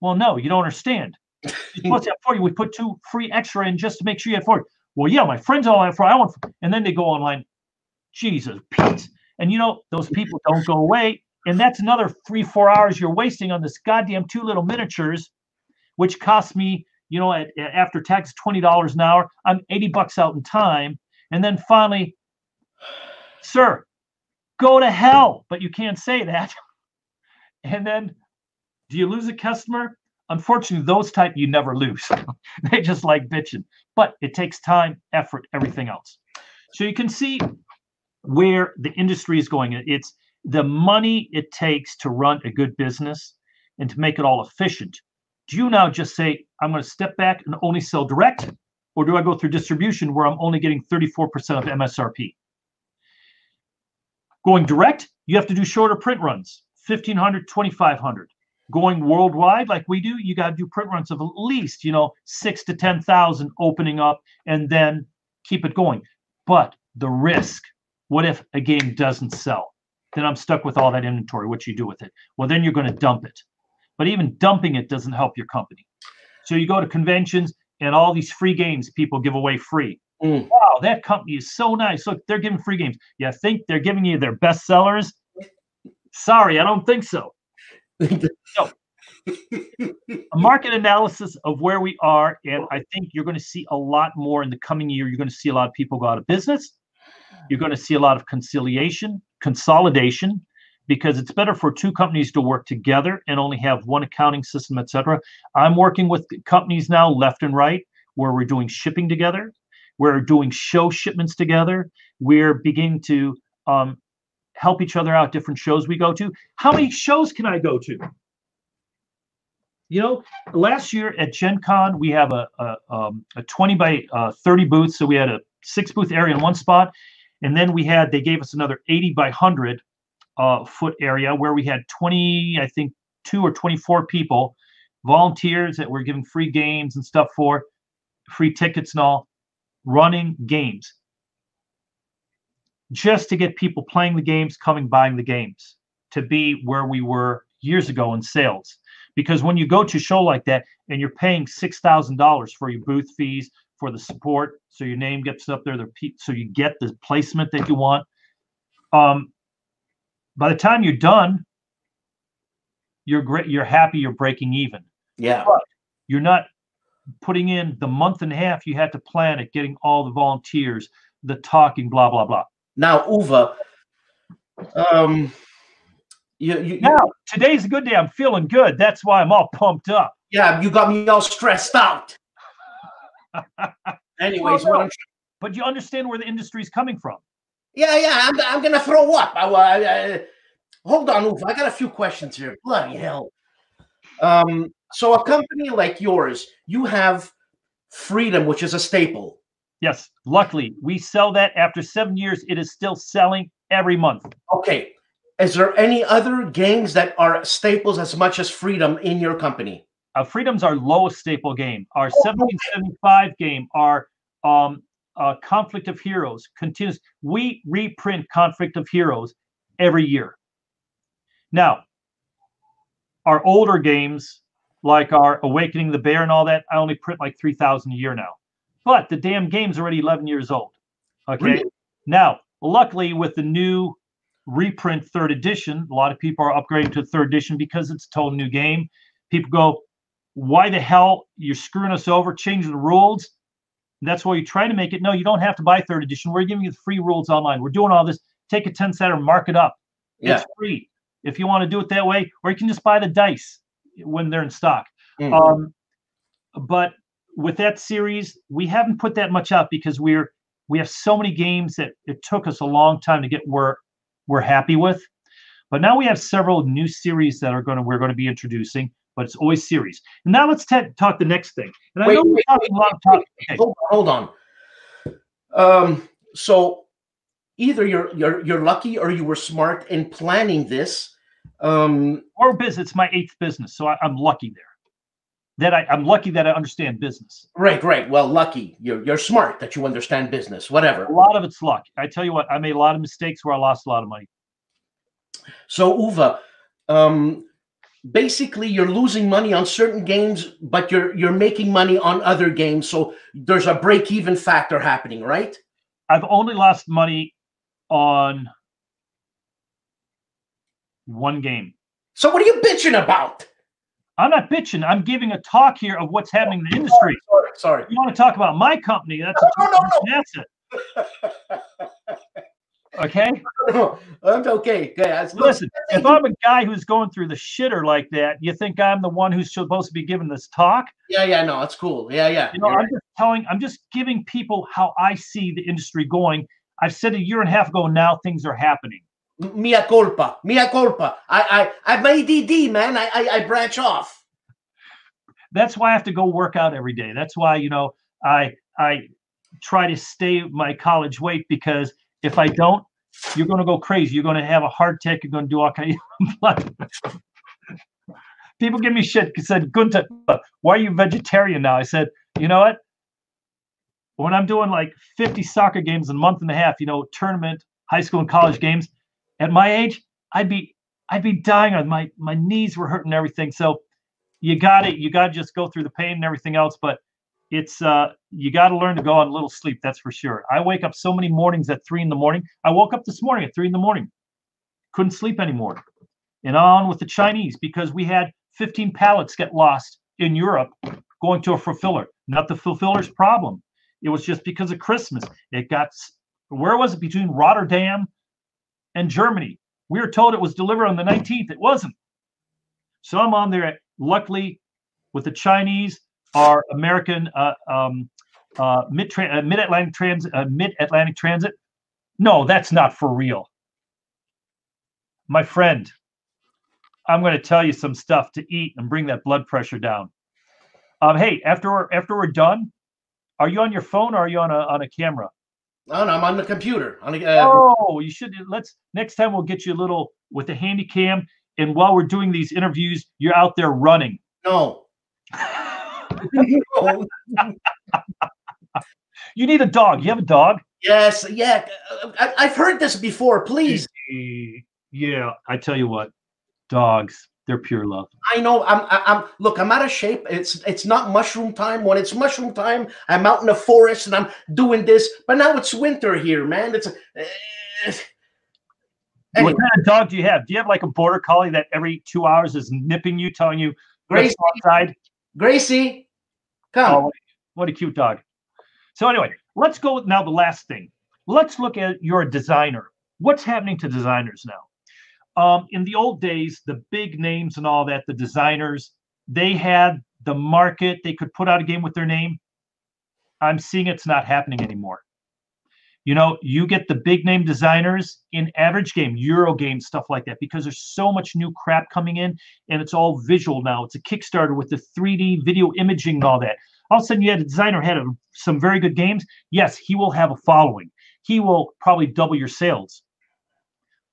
B: Well, no, you don't understand. To have 40. We put two free extra in just to make sure you had 40. Well, yeah, my friends all have 40. I want, and then they go online. Jesus, Pete. And you know, those people don't go away. And that's another three, four hours you're wasting on this goddamn two little miniatures, which cost me, you know, at, at after tax $20 an hour. I'm 80 bucks out in time. And then finally, sir, go to hell. But you can't say that. And then do you lose a customer? Unfortunately, those type you never lose. they just like bitching. But it takes time, effort, everything else. So you can see where the industry is going. It's the money it takes to run a good business and to make it all efficient. Do you now just say, I'm going to step back and only sell direct? Or do I go through distribution where I'm only getting 34% of MSRP? Going direct, you have to do shorter print runs 1500, 2500. Going worldwide, like we do, you got to do print runs of at least, you know, six to 10,000 opening up and then keep it going. But the risk, what if a game doesn't sell? Then I'm stuck with all that inventory. What you do with it? Well, then you're going to dump it. But even dumping it doesn't help your company. So you go to conventions and all these free games people give away free.
A: Mm.
B: Wow, that company is so nice. Look, they're giving free games. You think they're giving you their best sellers? Sorry, I don't think so. A market analysis of where we are, and I think you're going to see a lot more in the coming year. You're going to see a lot of people go out of business. You're going to see a lot of conciliation, consolidation, because it's better for two companies to work together and only have one accounting system, etc. I'm working with companies now left and right where we're doing shipping together, we're doing show shipments together, we're beginning to um, help each other out different shows we go to. How many shows can I go to? You know, last year at Gen Con, we have a, a, um, a 20 by uh, 30 booth. So we had a six booth area in one spot, and then we had they gave us another 80 by 100 uh, foot area where we had 20, I think, two or 24 people, volunteers that were giving free games and stuff for, free tickets and all, running games just to get people playing the games, coming, buying the games, to be where we were years ago in sales. Because when you go to a show like that and you're paying six thousand dollars for your booth fees, for the support, so your name gets up there, so you get the placement that you want. Um, by the time you're done, you're great. You're happy. You're breaking even.
A: Yeah.
B: But you're not putting in the month and a half you had to plan it, getting all the volunteers, the talking, blah blah blah.
A: Now, Uwe, um, you, you,
B: Now today's a good day. I'm feeling good. That's why I'm all pumped up.
A: yeah, you got me all stressed out. Anyways,
B: Well,
A: what
B: no.
A: I'm
B: But you understand where the industry's coming from.
A: Yeah, yeah, I'm, I'm gonna throw up. I, I, I- hold on, Uwe. I got a few questions here. Bloody hell. Um, so a company like yours, you have freedom, which is a staple.
B: Yes, luckily we sell that after seven years. It is still selling every month.
A: Okay. Is there any other games that are staples as much as freedom in your company?
B: Uh, Freedom's our lowest staple game. Our
A: Oh,
B: 1775 game, our um, uh, Conflict of Heroes continues. We reprint Conflict of Heroes every year. Now, our older games, like our Awakening the Bear and all that, I only print like 3,000 a year now. But the damn game's already 11 years old. Okay.
A: Really?
B: Now, luckily, with the new reprint third edition, a lot of people are upgrading to third edition because it's a total new game. People go, why the hell you're screwing us over, changing the rules? That's why you're trying to make it. No, you don't have to buy third edition. We're giving you the free rules online. We're doing all this. Take a 10 cent or mark it up.
A: Yeah.
B: It's free if you want to do it that way, or you can just buy the dice when they're in stock.
A: Mm.
B: Um, but with that series, we haven't put that much out because we're we have so many games that it took us a long time to get where we're happy with. But now we have several new series that are going to we're going to be introducing, but it's always series. And now let's ta- talk the next thing. And I
A: Wait,
B: know we're talking a lot of talk. Okay.
A: Hold, hold on. Um, so either you're you're you're lucky or you were smart in planning this. Um,
B: Or business, it's my eighth business, so I, I'm lucky there. That I, I'm lucky that I understand business.
A: right, right. Well, lucky. You're you're smart that you understand business. Whatever.
B: A lot of it's luck. I tell you what, I made a lot of mistakes where I lost a lot of money.
A: So Uwe, um, basically you're losing money on certain games, but you're you're making money on other games. So there's a break even factor happening, right?
B: I've only lost money on one game.
A: So what are you bitching about?
B: I'm not bitching. I'm giving a talk here of what's happening in the industry.
A: Sorry, sorry.
B: You want to talk about my company? That's
A: No,
B: a
A: no, no,
B: asset. Okay.
A: no. I'm okay. Okay. that's-
B: Listen, if I'm a guy who's going through the shitter like that, you think I'm the one who's supposed to be giving this talk?
A: yeah, yeah, no, it's cool. Yeah, yeah.
B: You know,
A: you're
B: I'm just telling, I'm just giving people how I see the industry going. I've said a year and a half ago now things are happening.
A: Mia culpa. Mia culpa. I I I'm ADD, man. I, I I branch off.
B: That's why I have to go work out every day. That's why, you know, I I try to stay my college weight because if I don't, you're going to go crazy. You're going to have a heart attack. You're going to do all kind of. People give me shit. Said, Gunta, why are you vegetarian now? I said, you know what? When I'm doing like 50 soccer games in a month and a half, you know, tournament, high school and college games, at my age, I'd be I'd be dying my my knees were hurting everything. So you got it. You got to just go through the pain and everything else. But it's uh you got to learn to go on a little sleep. That's for sure. I wake up so many mornings at three in the morning. I woke up this morning at three in the morning, couldn't sleep anymore, and on with the Chinese because we had 15 pallets get lost in Europe going to a fulfiller. Not the fulfiller's problem. It was just because of Christmas. It got where was it between Rotterdam and Germany? We were told it was delivered on the 19th. It wasn't. So I'm on there. At, luckily, with the Chinese, our American uh, um, uh, mid uh, Atlantic transit, uh, mid Atlantic transit. No, that's not for real, my friend. I'm going to tell you some stuff to eat and bring that blood pressure down. Um, hey, after we're after we're done, are you on your phone or are you on a on a camera?
A: No, I'm on the computer. On the, uh,
B: oh, you should. Let's next time we'll get you a little with the handy cam, and while we're doing these interviews, you're out there running.
A: No. no.
B: you need a dog. You have a dog?
A: Yes. Yeah. I, I've heard this before. Please.
B: Yeah. I tell you what, dogs. They're pure love.
A: I know. I'm. I'm. Look, I'm out of shape. It's. It's not mushroom time. When it's mushroom time, I'm out in the forest and I'm doing this. But now it's winter here, man. It's. Uh,
B: anyway. What kind of dog do you have? Do you have like a border collie that every two hours is nipping you, telling you
A: Gracie
B: outside?
A: Gracie, come.
B: Oh, what a cute dog. So anyway, let's go with now the last thing. Let's look at your designer. What's happening to designers now? Um, in the old days, the big names and all that, the designers, they had the market. They could put out a game with their name. I'm seeing it's not happening anymore. You know, you get the big name designers in average game, Euro game, stuff like that, because there's so much new crap coming in and it's all visual now. It's a Kickstarter with the 3D video imaging and all that. All of a sudden, you had a designer had some very good games. Yes, he will have a following. He will probably double your sales.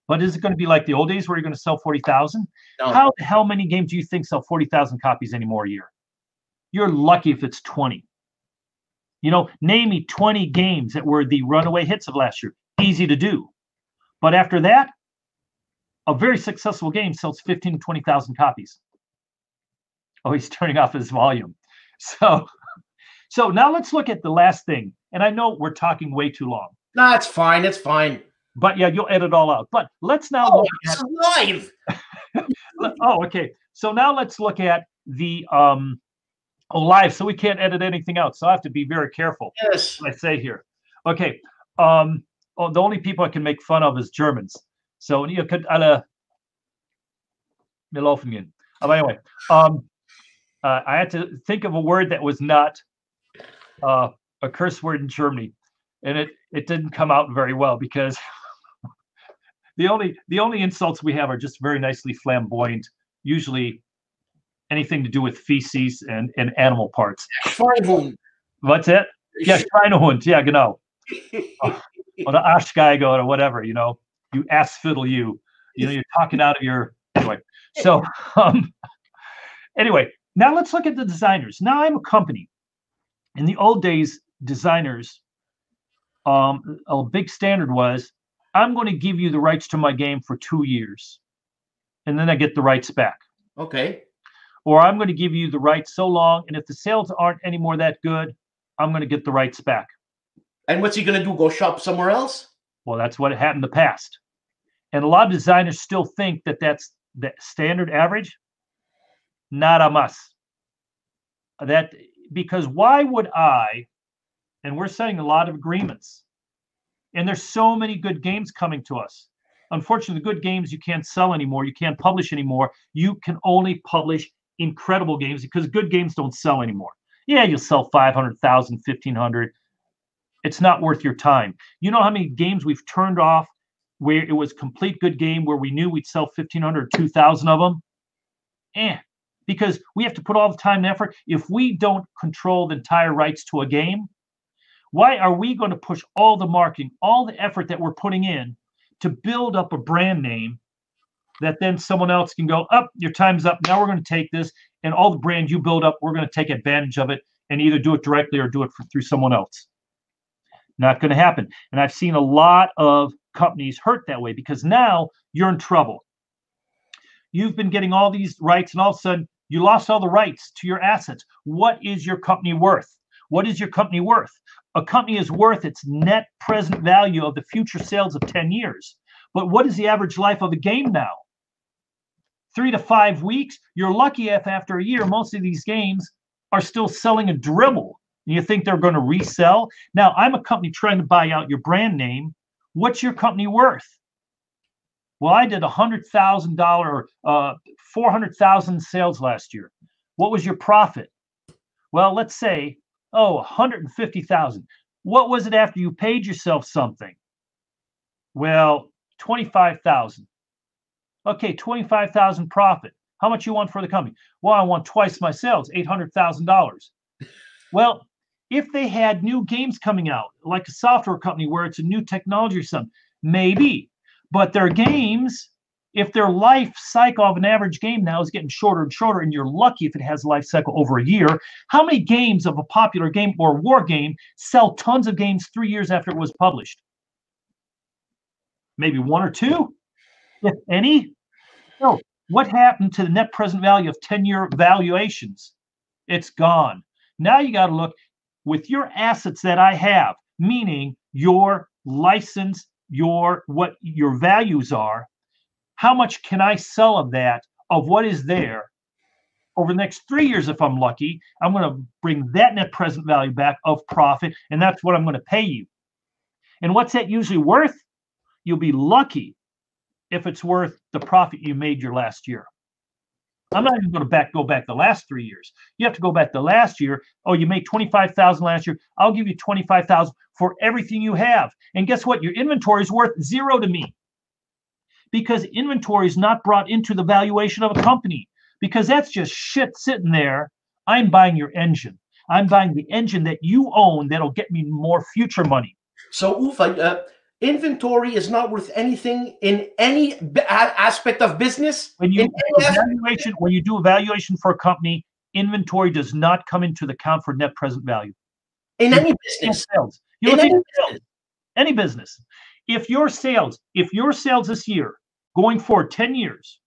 B: But is it going to be like the old days where you're going to sell 40,000? No. How hell many games do you think sell 40,000 copies anymore a year? You're lucky if it's 20. You know, name me 20 games that were the runaway hits of last year. Easy to do. But after that, a very successful game sells 15 to 20,000 copies. Oh, he's turning off his volume. So, so now let's look at the last thing. And I know we're talking way too long.
A: No, it's fine. It's fine.
B: But yeah, you'll edit all out. But let's now
A: oh, look at live.
B: oh, okay. So now let's look at the um oh live. So we can't edit anything out. So I have to be very careful.
A: Yes.
B: I say here. Okay. Um oh, the only people I can make fun of is Germans. So you could alle Milofingen. Oh, anyway, um uh, I had to think of a word that was not uh, a curse word in Germany, and it it didn't come out very well because the only the only insults we have are just very nicely flamboyant, usually anything to do with feces and, and animal parts.
A: Schweinhund.
B: What's it? Yeah, Schweinehund. Yeah, genau. oh, or the Arschgeige or whatever, you know, you ass fiddle you. You know, you're talking out of your anyway. So um anyway, now let's look at the designers. Now I'm a company. In the old days, designers, um, a big standard was I'm going to give you the rights to my game for two years, and then I get the rights back.
A: Okay.
B: Or I'm going to give you the rights so long, and if the sales aren't any more that good, I'm going to get the rights back.
A: And what's he going to do? Go shop somewhere else?
B: Well, that's what happened in the past. And a lot of designers still think that that's the standard average. Not a must. That because why would I? And we're setting a lot of agreements and there's so many good games coming to us. Unfortunately, the good games you can't sell anymore. You can't publish anymore. You can only publish incredible games because good games don't sell anymore. Yeah, you'll sell 500,000, 1,500. It's not worth your time. You know how many games we've turned off where it was complete good game where we knew we'd sell 1,500 or 2,000 of them? Eh, because we have to put all the time and effort. If we don't control the entire rights to a game, why are we going to push all the marketing, all the effort that we're putting in to build up a brand name that then someone else can go, up, oh, your time's up. Now we're going to take this and all the brand you build up, we're going to take advantage of it and either do it directly or do it for, through someone else. Not going to happen. And I've seen a lot of companies hurt that way because now you're in trouble. You've been getting all these rights and all of a sudden you lost all the rights to your assets. What is your company worth? What is your company worth? A company is worth its net present value of the future sales of 10 years. But what is the average life of a game now? Three to five weeks. You're lucky if after a year, most of these games are still selling a dribble. And you think they're going to resell? Now, I'm a company trying to buy out your brand name. What's your company worth? Well, I did a hundred thousand dollar, uh, four hundred thousand sales last year. What was your profit? Well, let's say Oh, 150,000. What was it after you paid yourself something? Well, 25,000. Okay, 25,000 profit. How much you want for the company? Well, I want twice my sales, $800,000. well, if they had new games coming out, like a software company where it's a new technology or something, maybe. But their games, if their life cycle of an average game now is getting shorter and shorter, and you're lucky if it has a life cycle over a year, how many games of a popular game or war game sell tons of games three years after it was published? Maybe one or two, if any. No. What happened to the net present value of 10 year valuations? It's gone. Now you got to look with your assets that I have, meaning your license, your what your values are, how much can I sell of that of what is there over the next three years if I'm lucky? I'm going to bring that net present value back of profit, and that's what I'm going to pay you. And what's that usually worth? You'll be lucky if it's worth the profit you made your last year. I'm not even going to back go back the last three years. You have to go back the last year. Oh, you made twenty five thousand last year. I'll give you twenty five thousand for everything you have. And guess what? Your inventory is worth zero to me because inventory is not brought into the valuation of a company because that's just shit sitting there. I'm buying your engine. I'm buying the engine that you own that'll get me more future money.
A: So, Uwe, uh, inventory is not worth anything in any b- aspect of business.
B: When you
A: In any aspect-
B: evaluation, when you do evaluation for a company, inventory does not come into the count for net present value.
A: in any business.
B: sales. You
A: In any
B: sales,
A: business.
B: any business. If your sales, if your sales this year, going forward 10 years,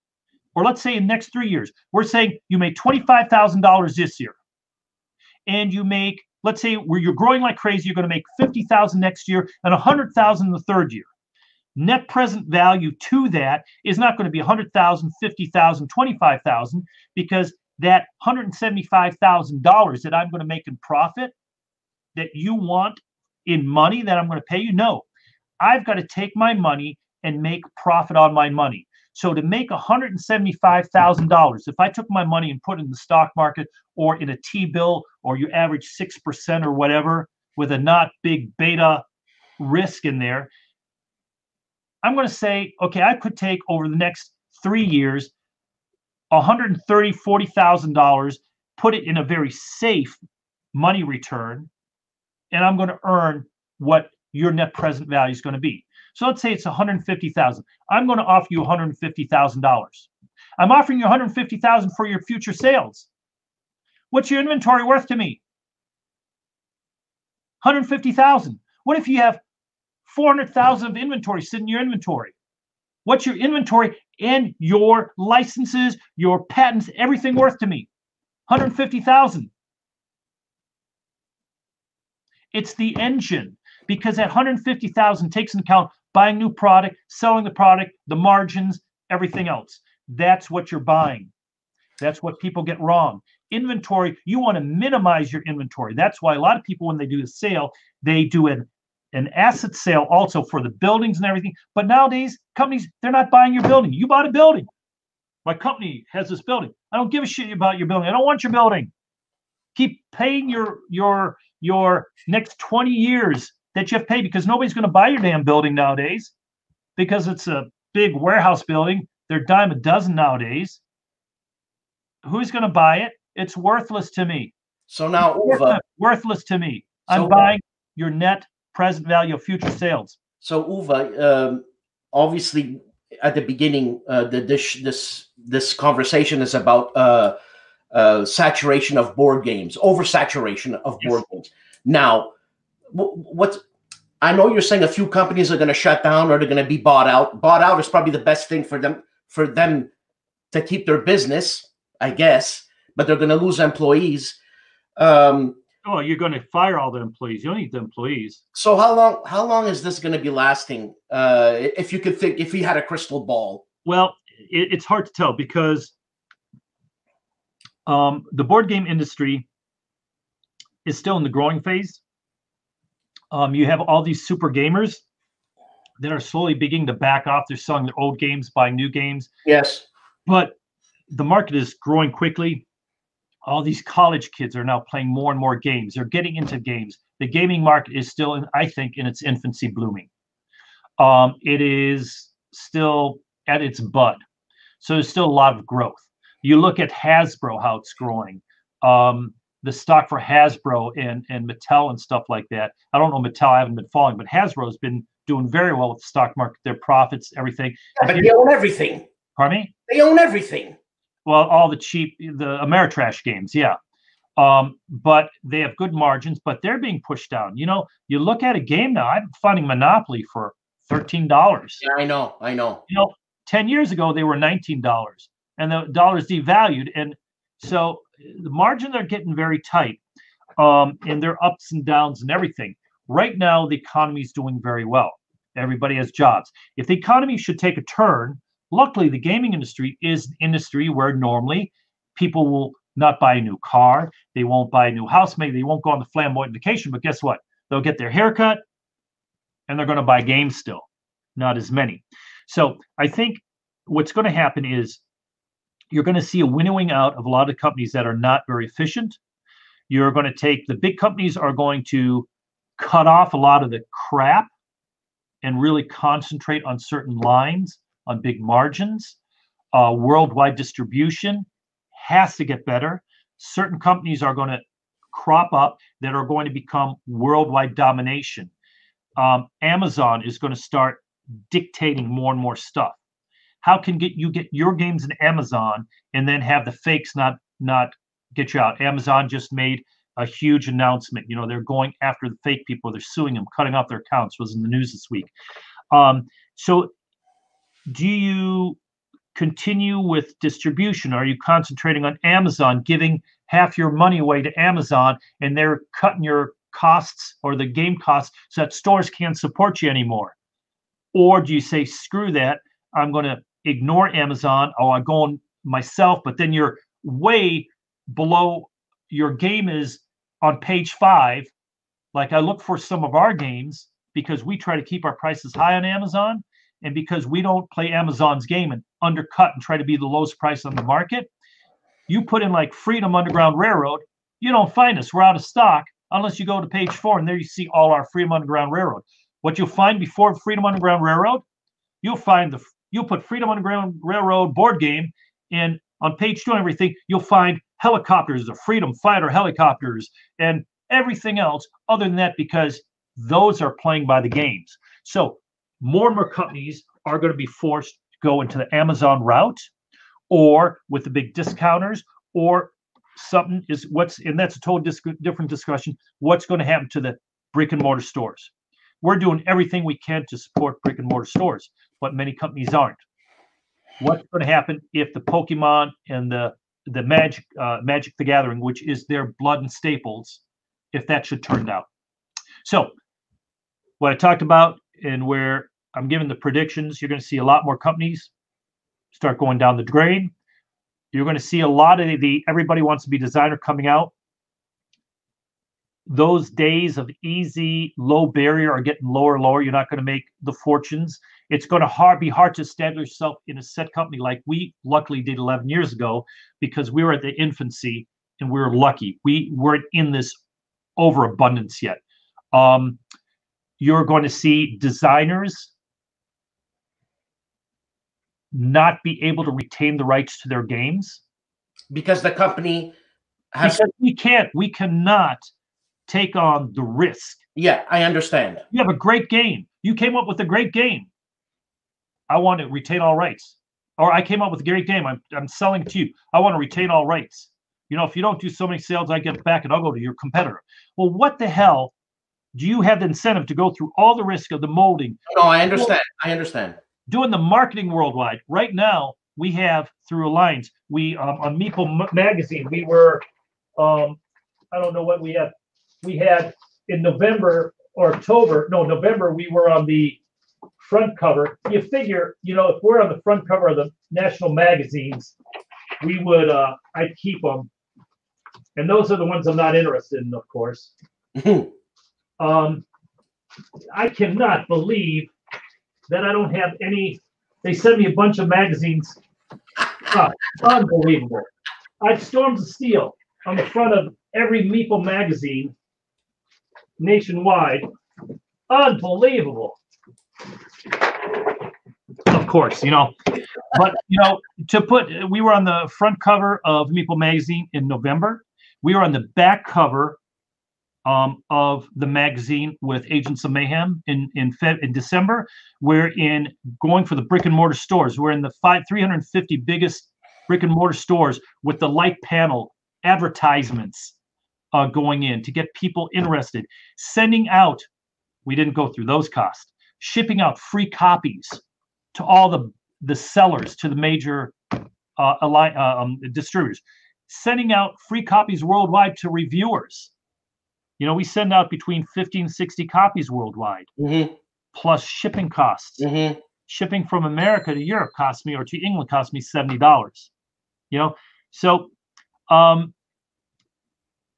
B: or let's say in the next three years, we're saying you made $25,000 this year, and you make, let's say where you're growing like crazy, you're going to make 50,000 next year and 100,000 the third year. Net present value to that is not going to be 100,000, 50,000, 25,000 because that $175,000 that I'm going to make in profit that you want in money that I'm going to pay you? No. I've got to take my money and make profit on my money. So to make $175,000, if I took my money and put it in the stock market or in a T-bill or you average 6% or whatever with a not big beta risk in there, I'm going to say, okay, I could take over the next three years, 130, $40,000, put it in a very safe money return, and I'm going to earn what your net present value is going to be. So let's say it's 150,000. I'm going to offer you $150,000. I'm offering you 150,000 for your future sales. What's your inventory worth to me? 150,000. What if you have 400,000 of inventory sitting in your inventory? What's your inventory and your licenses, your patents, everything worth to me? 150,000. It's the engine because that 150,000 takes into account buying new product, selling the product, the margins, everything else. That's what you're buying. That's what people get wrong. Inventory, you want to minimize your inventory. That's why a lot of people, when they do the sale, they do an, an asset sale also for the buildings and everything. But nowadays, companies, they're not buying your building. You bought a building. My company has this building. I don't give a shit about your building. I don't want your building. Keep paying your your your next 20 years that you have to pay because nobody's going to buy your damn building nowadays because it's a big warehouse building. They're dime a dozen nowadays. Who's going to buy it? It's worthless to me.
A: So now, Uwe,
B: Worthless, to me. I'm
A: So-
B: buying your net present value of future sales.
A: so Uwe, um, obviously, at the beginning, uh, the, this this this conversation is about uh, uh, saturation of board games, oversaturation of
B: Yes.
A: board games. Now, what's I know you're saying a few companies are going to shut down or they're going to be bought out. Bought out is probably the best thing for them for them to keep their business, I guess. But they're going to lose employees. Um,
B: Oh, you're going to fire all the employees. You don't need the employees.
A: so how long how long is this going to be lasting? Uh, if you could think, if you had a crystal ball.
B: Well, it, it's hard to tell because um, the board game industry is still in the growing phase. Um, you have all these super gamers that are slowly beginning to back off. They're selling their old games, buying new games,
A: Yes.
B: but the market is growing quickly. All these college kids are now playing more and more games. They're getting into games. The gaming market is still, in, I think, in its infancy blooming. Um, it is still at its bud. So there's still a lot of growth. You look at Hasbro, how it's growing. Um, the stock for Hasbro and and Mattel and stuff like that. I don't know Mattel, I haven't been following, but Hasbro's been doing very well with the stock market, their profits, everything.
A: Yeah, but they own everything.
B: Pardon me?
A: They own everything.
B: Well, all the cheap, the Ameritrash games, yeah. Um, but they have good margins, but they're being pushed down. You know, you look at a game now. I'm finding Monopoly for thirteen dollars.
A: Yeah, I know, I know.
B: You know, ten years ago they were nineteen dollars, and the dollar's devalued, and so the margins are getting very tight, um, and their ups and downs and everything. Right now, the economy is doing very well. Everybody has jobs. If the economy should take a turn, luckily the gaming industry is an industry where normally people will not buy a new car, they won't buy a new house, maybe they won't go on the flamboyant vacation, but guess what? They'll get their haircut and they're going to buy games still, not as many. So I think what's going to happen is you're going to see a winnowing out of a lot of companies that are not very efficient. You're going to take the big companies are going to cut off a lot of the crap and really concentrate on certain lines, on big margins. Uh, worldwide distribution has to get better. Certain companies are going to crop up that are going to become worldwide domination. Um, Amazon is going to start dictating more and more stuff. How can get you get your games in Amazon and then have the fakes not not get you out? Amazon just made a huge announcement. You know, they're going after the fake people. They're suing them, cutting off their accounts. Was in the news this week. Um, so, do you continue with distribution? Are you concentrating on Amazon, giving half your money away to Amazon, and they're cutting your costs or the game costs so that stores can't support you anymore? Or do you say, screw that, I'm going to ignore Amazon, or I go on myself, but then you're way below your game is on page five. Like I look for some of our games because we try to keep our prices high on Amazon and because we don't play Amazon's game and undercut and try to be the lowest price on the market. You put in like Freedom Underground Railroad, you don't find us. We're out of stock unless you go to page four and there you see all our Freedom Underground Railroad. What you'll find before Freedom Underground Railroad, you'll find the you'll put Freedom Underground Railroad board game and on page two and everything, you'll find helicopters, the freedom fighter helicopters, and everything else other than that, because those are playing by the games. So more and more companies are going to be forced to go into the Amazon route or with the big discounters or something is what's and that's a total different discussion what's going to happen to the brick and mortar stores we're doing everything we can to support brick and mortar stores but many companies aren't. What's going to happen if the pokemon and the the magic uh, magic the gathering which is their blood and staples if that should turn out? so what i talked about and where i'm giving the predictions you're going to see a lot more companies start going down the drain. You're going to see a lot of the everybody wants to be designer coming out. Those days of easy low barrier are getting lower and lower. You're not going to make the fortunes it's going to hard, be hard to establish yourself in a set company like we luckily did 11 years ago because we were at the infancy and we were lucky. We weren't in this overabundance yet. Um, you're going to see designers not be able to retain the rights to their games.
A: Because the company has
B: because we can't we cannot take on the risk.
A: Yeah i understand.
B: You have a great game. You came up with a great game i want to retain all rights. Or i came up with Gary game i'm, I'm selling to you. I want to retain all rights. You know if you don't do so many sales i get back and i'll go to your competitor. Well what the hell do you have the incentive to go through all the risk of the molding?
A: No i understand. I understand.
B: Doing the marketing worldwide. Right now, we have through Alliance, we um, on Meeple magazine, we were, um, I don't know what we had. We had in November or October, no November, we were on the front cover. You figure, you know, if we're on the front cover of the national magazines, we would, uh, I'd keep them. And those are the ones I'm not interested in, of course. um, I cannot believe that I don't have any. They sent me a bunch of magazines. Ah, unbelievable. I've Storms of Steel on the front of every Meeple magazine nationwide. Unbelievable. Of course, you know, but you know, to put we were on the front cover of Meeple magazine in November. We were on the back cover um, of the magazine with Agents of Mayhem in in, Feb- in December. We're in going for the brick and mortar stores. We're in the five 350 biggest brick and mortar stores with the light panel advertisements uh, going in to get people interested. Sending out, we didn't go through those costs. Shipping out free copies to all the the sellers, to the major uh, ali- uh, um, distributors. Sending out free copies worldwide to reviewers. You know, we send out between 50 and 60 copies worldwide,
A: Mm-hmm.
B: plus shipping costs.
A: Mm-hmm.
B: Shipping from America to Europe cost me, or to England cost me $70. You know, so um,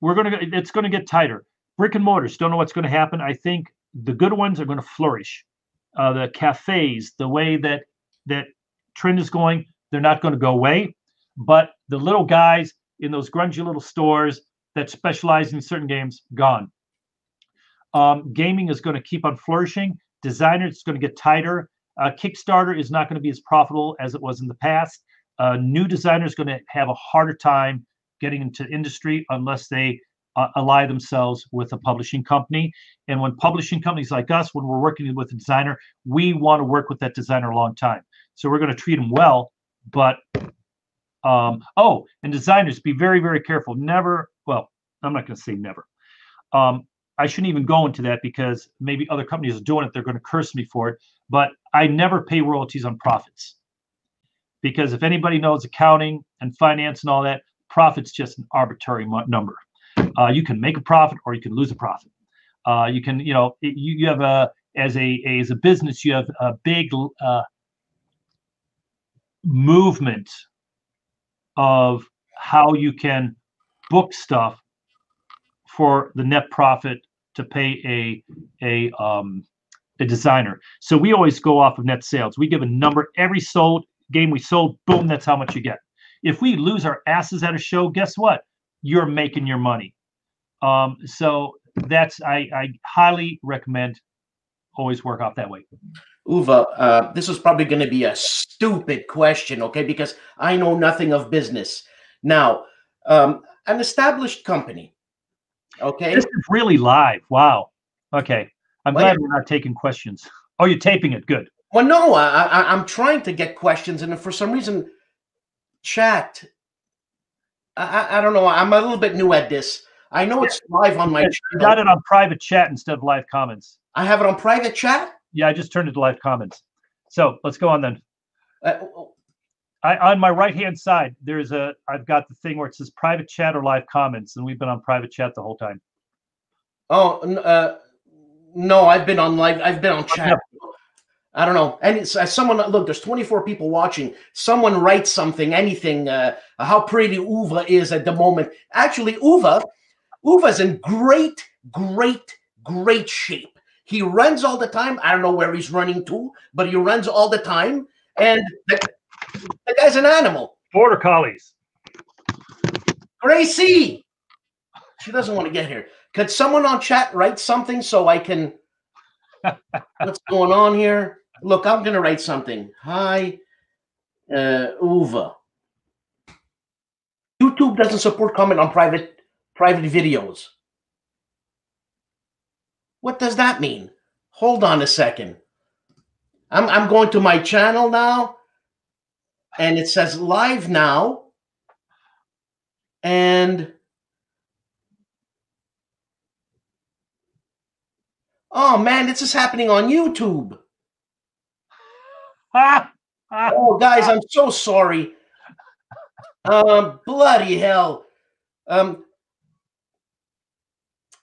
B: we're going to, it's going to get tighter. Brick and mortars, don't know what's going to happen. I think the good ones are going to flourish. Uh, the cafes, the way that that trend is going, they're not going to go away. But the little guys in those grungy little stores that specialize in certain games, gone. Um, gaming is going to keep on flourishing. Designers going to get tighter. Uh, Kickstarter is not going to be as profitable as it was in the past. Uh, new designers going to have a harder time getting into industry unless they uh, ally themselves with a publishing company. And when publishing companies like us, when we're working with a designer, we want to work with that designer a long time. So we're going to treat them well. But um, oh, and designers, be very, very careful. Never, well, I'm not going to say never. Um, I shouldn't even go into that because maybe other companies are doing it. They're going to curse me for it. But I never pay royalties on profits because if anybody knows accounting and finance and all that, profit's just an arbitrary number. Uh, you can make a profit or you can lose a profit. Uh, you can, you know, you, you have a as a as a business, you have a big uh, movement of how you can book stuff for the net profit to pay a a um, a designer. So we always go off of net sales. We give a number every sold game we sold. Boom, that's how much you get. If we lose our asses at a show, guess what? You're making your money. Um, so that's I, I highly recommend always work off that way.
A: Uwe, uh, this is probably going to be a stupid question, okay? Because I know nothing of business. Now, um, an established company, okay?
B: This is really live. Wow. Okay. I'm
A: Well,
B: glad we're not taking questions. Oh, you're taping it. Good.
A: Well, no, I, I, I'm trying to get questions, and for some reason, chat. I, I, don't know. I'm a little bit new at this. I know it's live on my
B: You got it on private chat instead of live comments.
A: I have it on private chat.
B: Yeah, I just turned it to live comments. So let's go on then.
A: Uh,
B: I, on my right hand side, there's a I've got the thing where it says private chat or live comments, and we've been on private chat the whole time.
A: oh, uh, no, I've been on live. I've been on chat. I don't know. And it's someone. Look, there's 24 people watching. Someone writes something, anything. Uh, how pretty Uwe is at the moment. Actually, Uwe, Uwe's in great, great, great shape. He runs all the time. I don't know where he's running to, but he runs all the time. And the, the guy's an animal.
B: Border collies.
A: Gracie, she doesn't want to get here. Could someone on chat write something so I can? What's going on here? Look, I'm gonna write something. Hi, uh, Uwe. YouTube doesn't support comment on private private videos. What does that mean? Hold on a second. I'm I'm going to my channel now, and it says live now. And oh man, this is happening on YouTube. Oh, guys, I'm so sorry. Um, bloody hell. Um,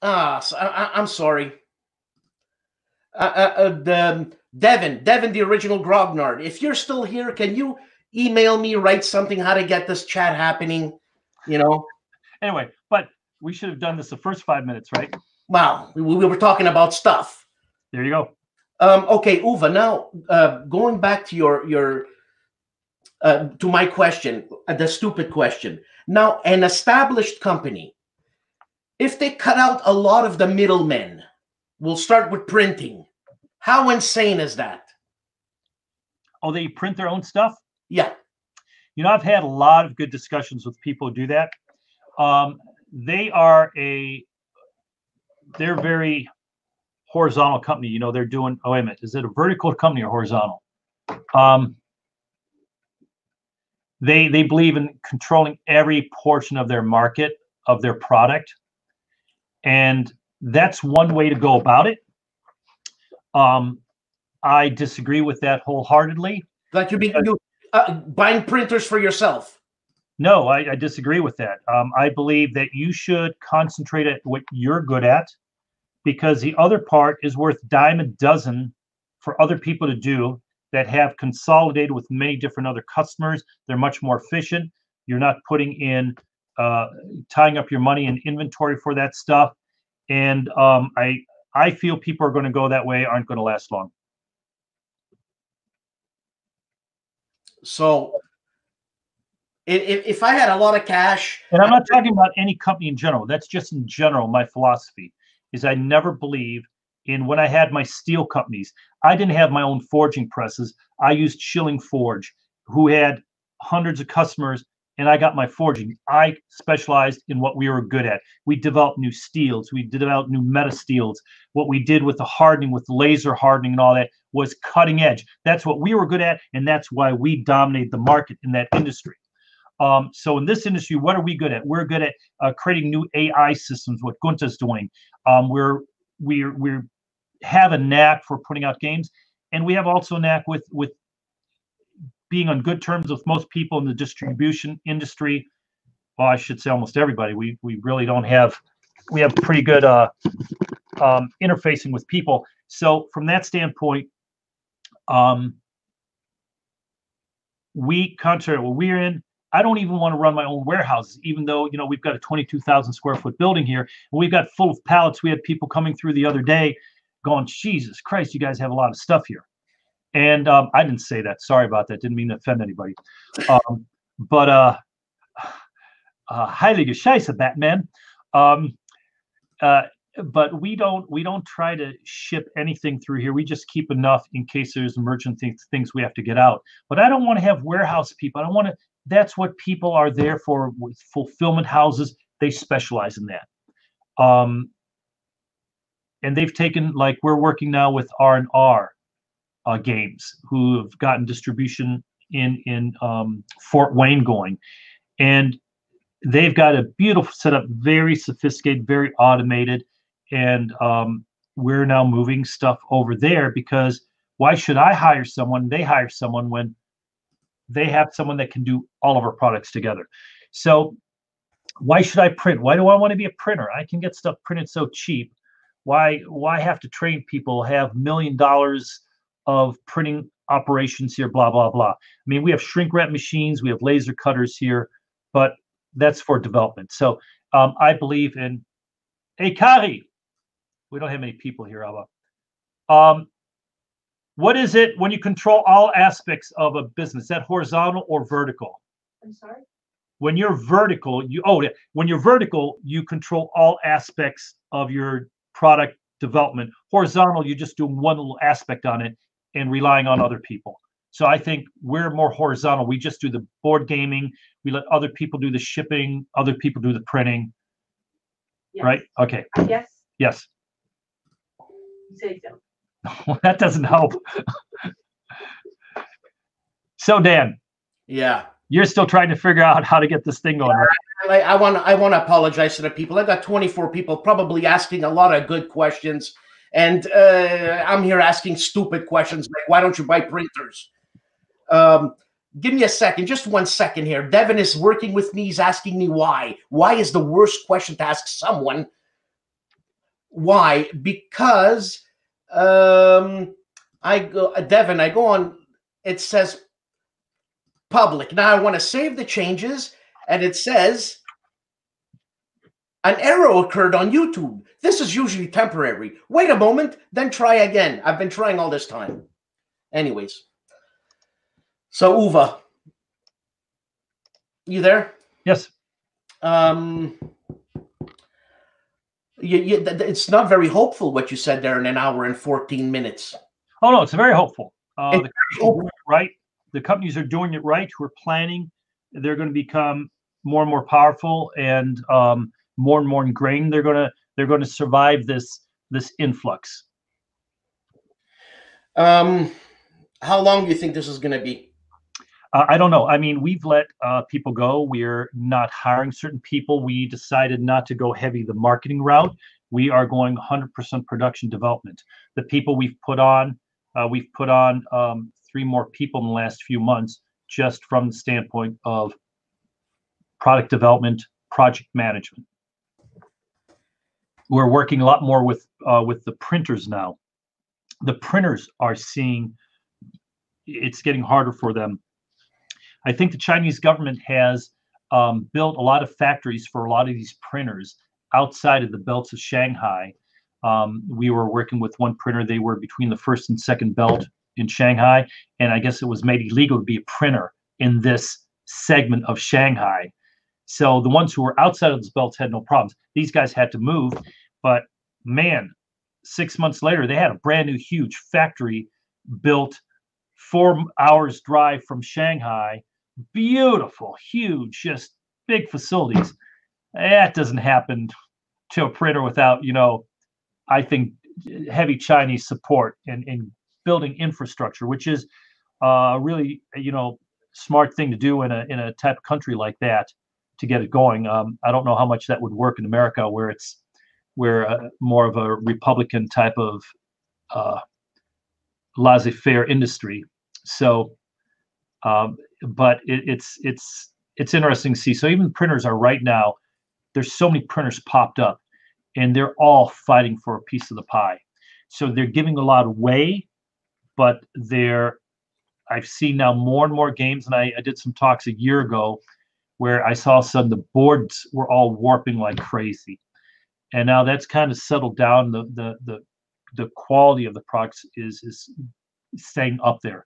A: ah, so- I, am sorry. Uh, uh, uh, the Devin, Devin, the original Grognard. If you're still here, can you email me, write something, how to get this chat happening? You know,
B: Anyway, but we should have done this the first five minutes, right?
A: wow, we, we were talking about stuff.
B: There you go.
A: Um, okay, Uwe. Now, uh, going back to your your uh, to my question, uh, the stupid question. Now, an established company, if they cut out a lot of the middlemen, we'll start with printing. How insane is that?
B: Oh, they print their own stuff.
A: Yeah.
B: You know, I've had a lot of good discussions with people who do that. Um, they are a they're very horizontal company. You know, they're doing. Oh wait a minute, is it a vertical company or horizontal? Um, they they believe in controlling every portion of their market of their product, and that's one way to go about it. Um, I disagree with that wholeheartedly.
A: Like you be you, uh, buying printers for yourself.
B: No, I, I disagree with that. Um, I believe that you should concentrate at what you're good at because the other part is worth dime a dozen for other people to do that have consolidated with many different other customers. They're much more efficient. You're not putting in, uh, tying up your money in inventory for that stuff. And um, I, I feel people are going to go that way, aren't going to last long.
A: So, if, if I had a lot of cash,
B: And I'm not talking about any company in general. That's just in general my philosophy is I never believe in when I had my steel companies. I didn't have my own forging presses. I used Schilling Forge, who had hundreds of customers, and I got my forging. I specialized in what we were good at. We developed new steels. We developed new meta steels. What we did with the hardening, with laser hardening and all that was cutting edge. That's what we were good at, and that's why we dominated the market in that industry. Um, so in this industry, what are we good at? We're good at uh, creating new AI systems. What Gunta's doing. Um, we're we're we have a knack for putting out games, and we have also a knack with with being on good terms with most people in the distribution industry. Well, I should say almost everybody. We we really don't have we have pretty good uh, um, interfacing with people. So from that standpoint, um, we contrary what we're in I don't even want to run my own warehouses, even though you know we've got a 22,000 square foot building here, and we've got full of pallets. We had people coming through the other day, going, "Jesus Christ, you guys have a lot of stuff here." And um, I didn't say that. Sorry about that. Didn't mean to offend anybody. Um, but uh, uh, Heilige Scheiße, Batman. Um, uh, but we don't we don't try to ship anything through here. We just keep enough in case there's emergent things, things we have to get out. But I don't want to have warehouse people. I don't want to that's what people are there for with fulfillment houses. They specialize in that. Um, and they've taken like we're working now with r&r uh, games who have gotten distribution in in um, fort wayne going. And they've got a beautiful setup very sophisticated very automated. And um, we're now moving stuff over there because why should i hire someone? They hire someone when they have someone that can do all of our products together. So why should I print? Why do I want to be a printer? I can get stuff printed so cheap. Why why have to train people, have million dollars of printing operations here, blah, blah, blah. I mean, we have shrink wrap machines, we have laser cutters here, but that's for development. So um, I believe in Hey Kari. We don't have many people here, Abba. Um, what is it when you control all aspects of a business? Is that horizontal or vertical?
C: I'm sorry?
B: When you're vertical, you oh yeah, when you're vertical, you control all aspects of your product development. Horizontal, you just do one little aspect on it and relying on other people. So I think we're more horizontal. We just do the board gaming. We let other people do the shipping. Other people do the printing.
C: Yes.
B: Right? Okay.
C: Yes,
B: Yes.
C: you say so.
B: Well, that doesn't help. so Dan,
A: yeah.
B: you're still trying to figure out how to get this thing going. right?
A: I, I want I want to apologize to the people. I got 24 people probably asking a lot of good questions, and uh, I'm here asking stupid questions like, "Why don't you buy printers?" Um, give me a second, just one second here. Devin is working with me. He's asking me why. Why is the worst question to ask someone? Why? Because um, I go, Devin. I go on. It says public. Now I want to save the changes, and it says an error occurred on YouTube. This is usually temporary. Wait a moment, then try again. I've been trying all this time. Anyways, so Uwe, you there?
B: Yes.
A: Um, you, you, it's not very hopeful what you said there in an hour and 14 minutes.
B: Oh no, it's very hopeful. Uh,
A: It's
B: the companies are doing it right. The companies are doing it right. We're planning. They're going to become more and more powerful and um, more and more ingrained. They're gonna they're going to survive this this influx.
A: Um, how long do you think this is going to be?
B: Uh, I don't know. I mean, we've let uh, people go. We're not hiring certain people. We decided not to go heavy the marketing route. We are going 100% production development. The people we've put on, uh, we've put on um, three more people in the last few months, just from the standpoint of product development, project management. We're working a lot more with uh, with the printers now. The printers are seeing it's getting harder for them I think the Chinese government has um, built a lot of factories for a lot of these printers outside of the belts of Shanghai. Um, we were working with one printer, they were between the first and second belt in Shanghai, and I guess it was made illegal to be a printer in this segment of Shanghai. So the ones who were outside of those belts had no problems. These guys had to move, but man, six months later, they had a brand new huge factory built four hours drive from Shanghai beautiful, huge, just big facilities. That doesn't happen to a printer without, you know, I think heavy Chinese support and in, in building infrastructure, which is uh, really, you know, smart thing to do in a in a type of country like that to get it going. Um, I don't know how much that would work in America, where it's where uh, more of a Republican type of uh, laissez-faire industry. So um, but it, it's it's it's interesting to see. So even printers are right now. There's so many printers popped up, and they're all fighting for a piece of the pie. So they're giving a lot away, but they're. I've seen now more and more games, and I, I did some talks a year ago where I saw some the boards were all warping like crazy, and now that's kind of settled down. The the the the quality of the products is is staying up there.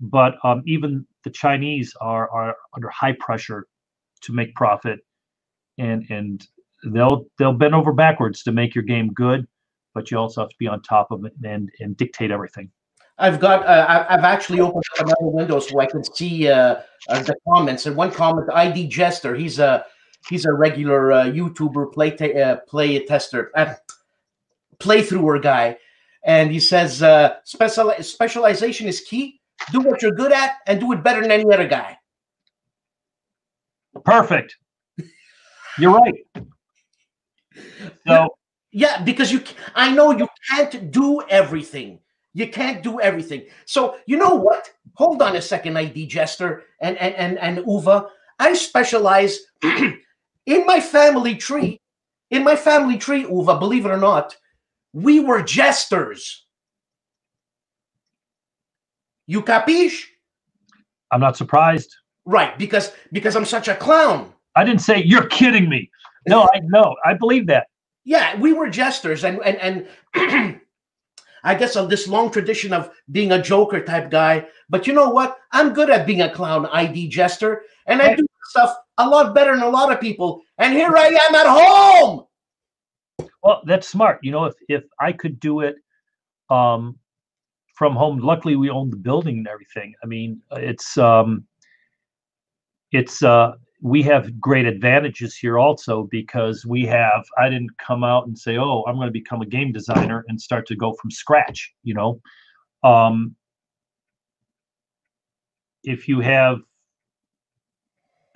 B: But um, even the Chinese are are under high pressure to make profit, and and they'll they'll bend over backwards to make your game good, but you also have to be on top of it and and dictate everything.
A: I've got uh, I've actually opened up another window so I can see uh, uh, the comments. And one comment, ID Jester, he's a he's a regular uh, YouTuber play ta- uh, play tester, playthrougher guy and he says special specialization is key. Do what you're good at and do it better than any other guy.
B: Perfect. You're right. So
A: yeah, because you, I know you can't do everything. You can't do everything. So you know what? Hold on a second, ID Jester and and and and Uwe. I specialize in my family tree. In my family tree, Uwe, believe it or not, we were jesters. You capiche?
B: I'm not surprised.
A: Right, because because I'm such a clown.
B: I didn't say you're kidding me. No, I know. I believe that.
A: Yeah, we were jesters, and and and I guess of this long tradition of being a joker type guy. But you know what? I'm good at being a clown ID jester, and I do stuff a lot better than a lot of people. And here I am at home.
B: Well, that's smart. You know, if if I could do it um, from home, luckily we own the building and everything. I mean, it's um, it's uh, we have great advantages here also because we have. I didn't come out and say, "Oh, I'm going to become a game designer and start to go from scratch." You know, um, if you have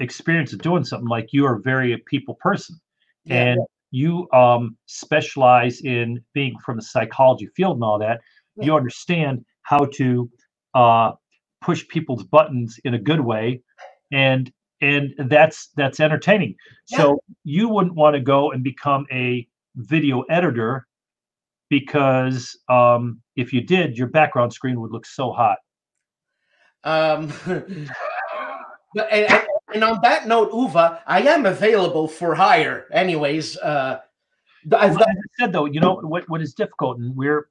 B: experience of doing something like you are very a people person
A: Yeah.
B: and you um, specialize in being from the psychology field and all that, you understand how to uh, push people's buttons in a good way, and and that's that's entertaining. So you wouldn't want to go and become a video editor because um, if you did, your background screen would look so hot.
A: Um, but and, and- on that note, Uwe, I am available for hire. Anyways, uh,
B: Well, I said though, you know what what is difficult, and we're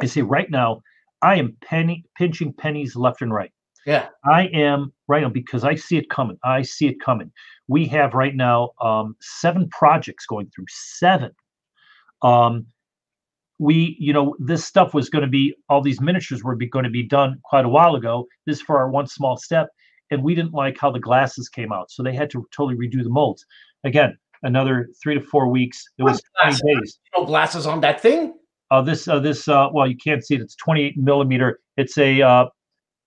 B: I say right now, I am penny pinching pennies left and right.
A: yeah.
B: I am right now because I see it coming. I see it coming. We have right now um, seven projects going through seven. Um, we, you know, this stuff was going to be all these miniatures were going to be done quite a while ago. This is for our one small step, and we didn't like how the glasses came out, so they had to totally redo the molds. Again, another three to four weeks. It was 20
A: Glasses.
B: days.
A: No glasses on that thing.
B: Uh, this uh, this uh, well, you can't see it. It's 28 millimeter. It's a uh,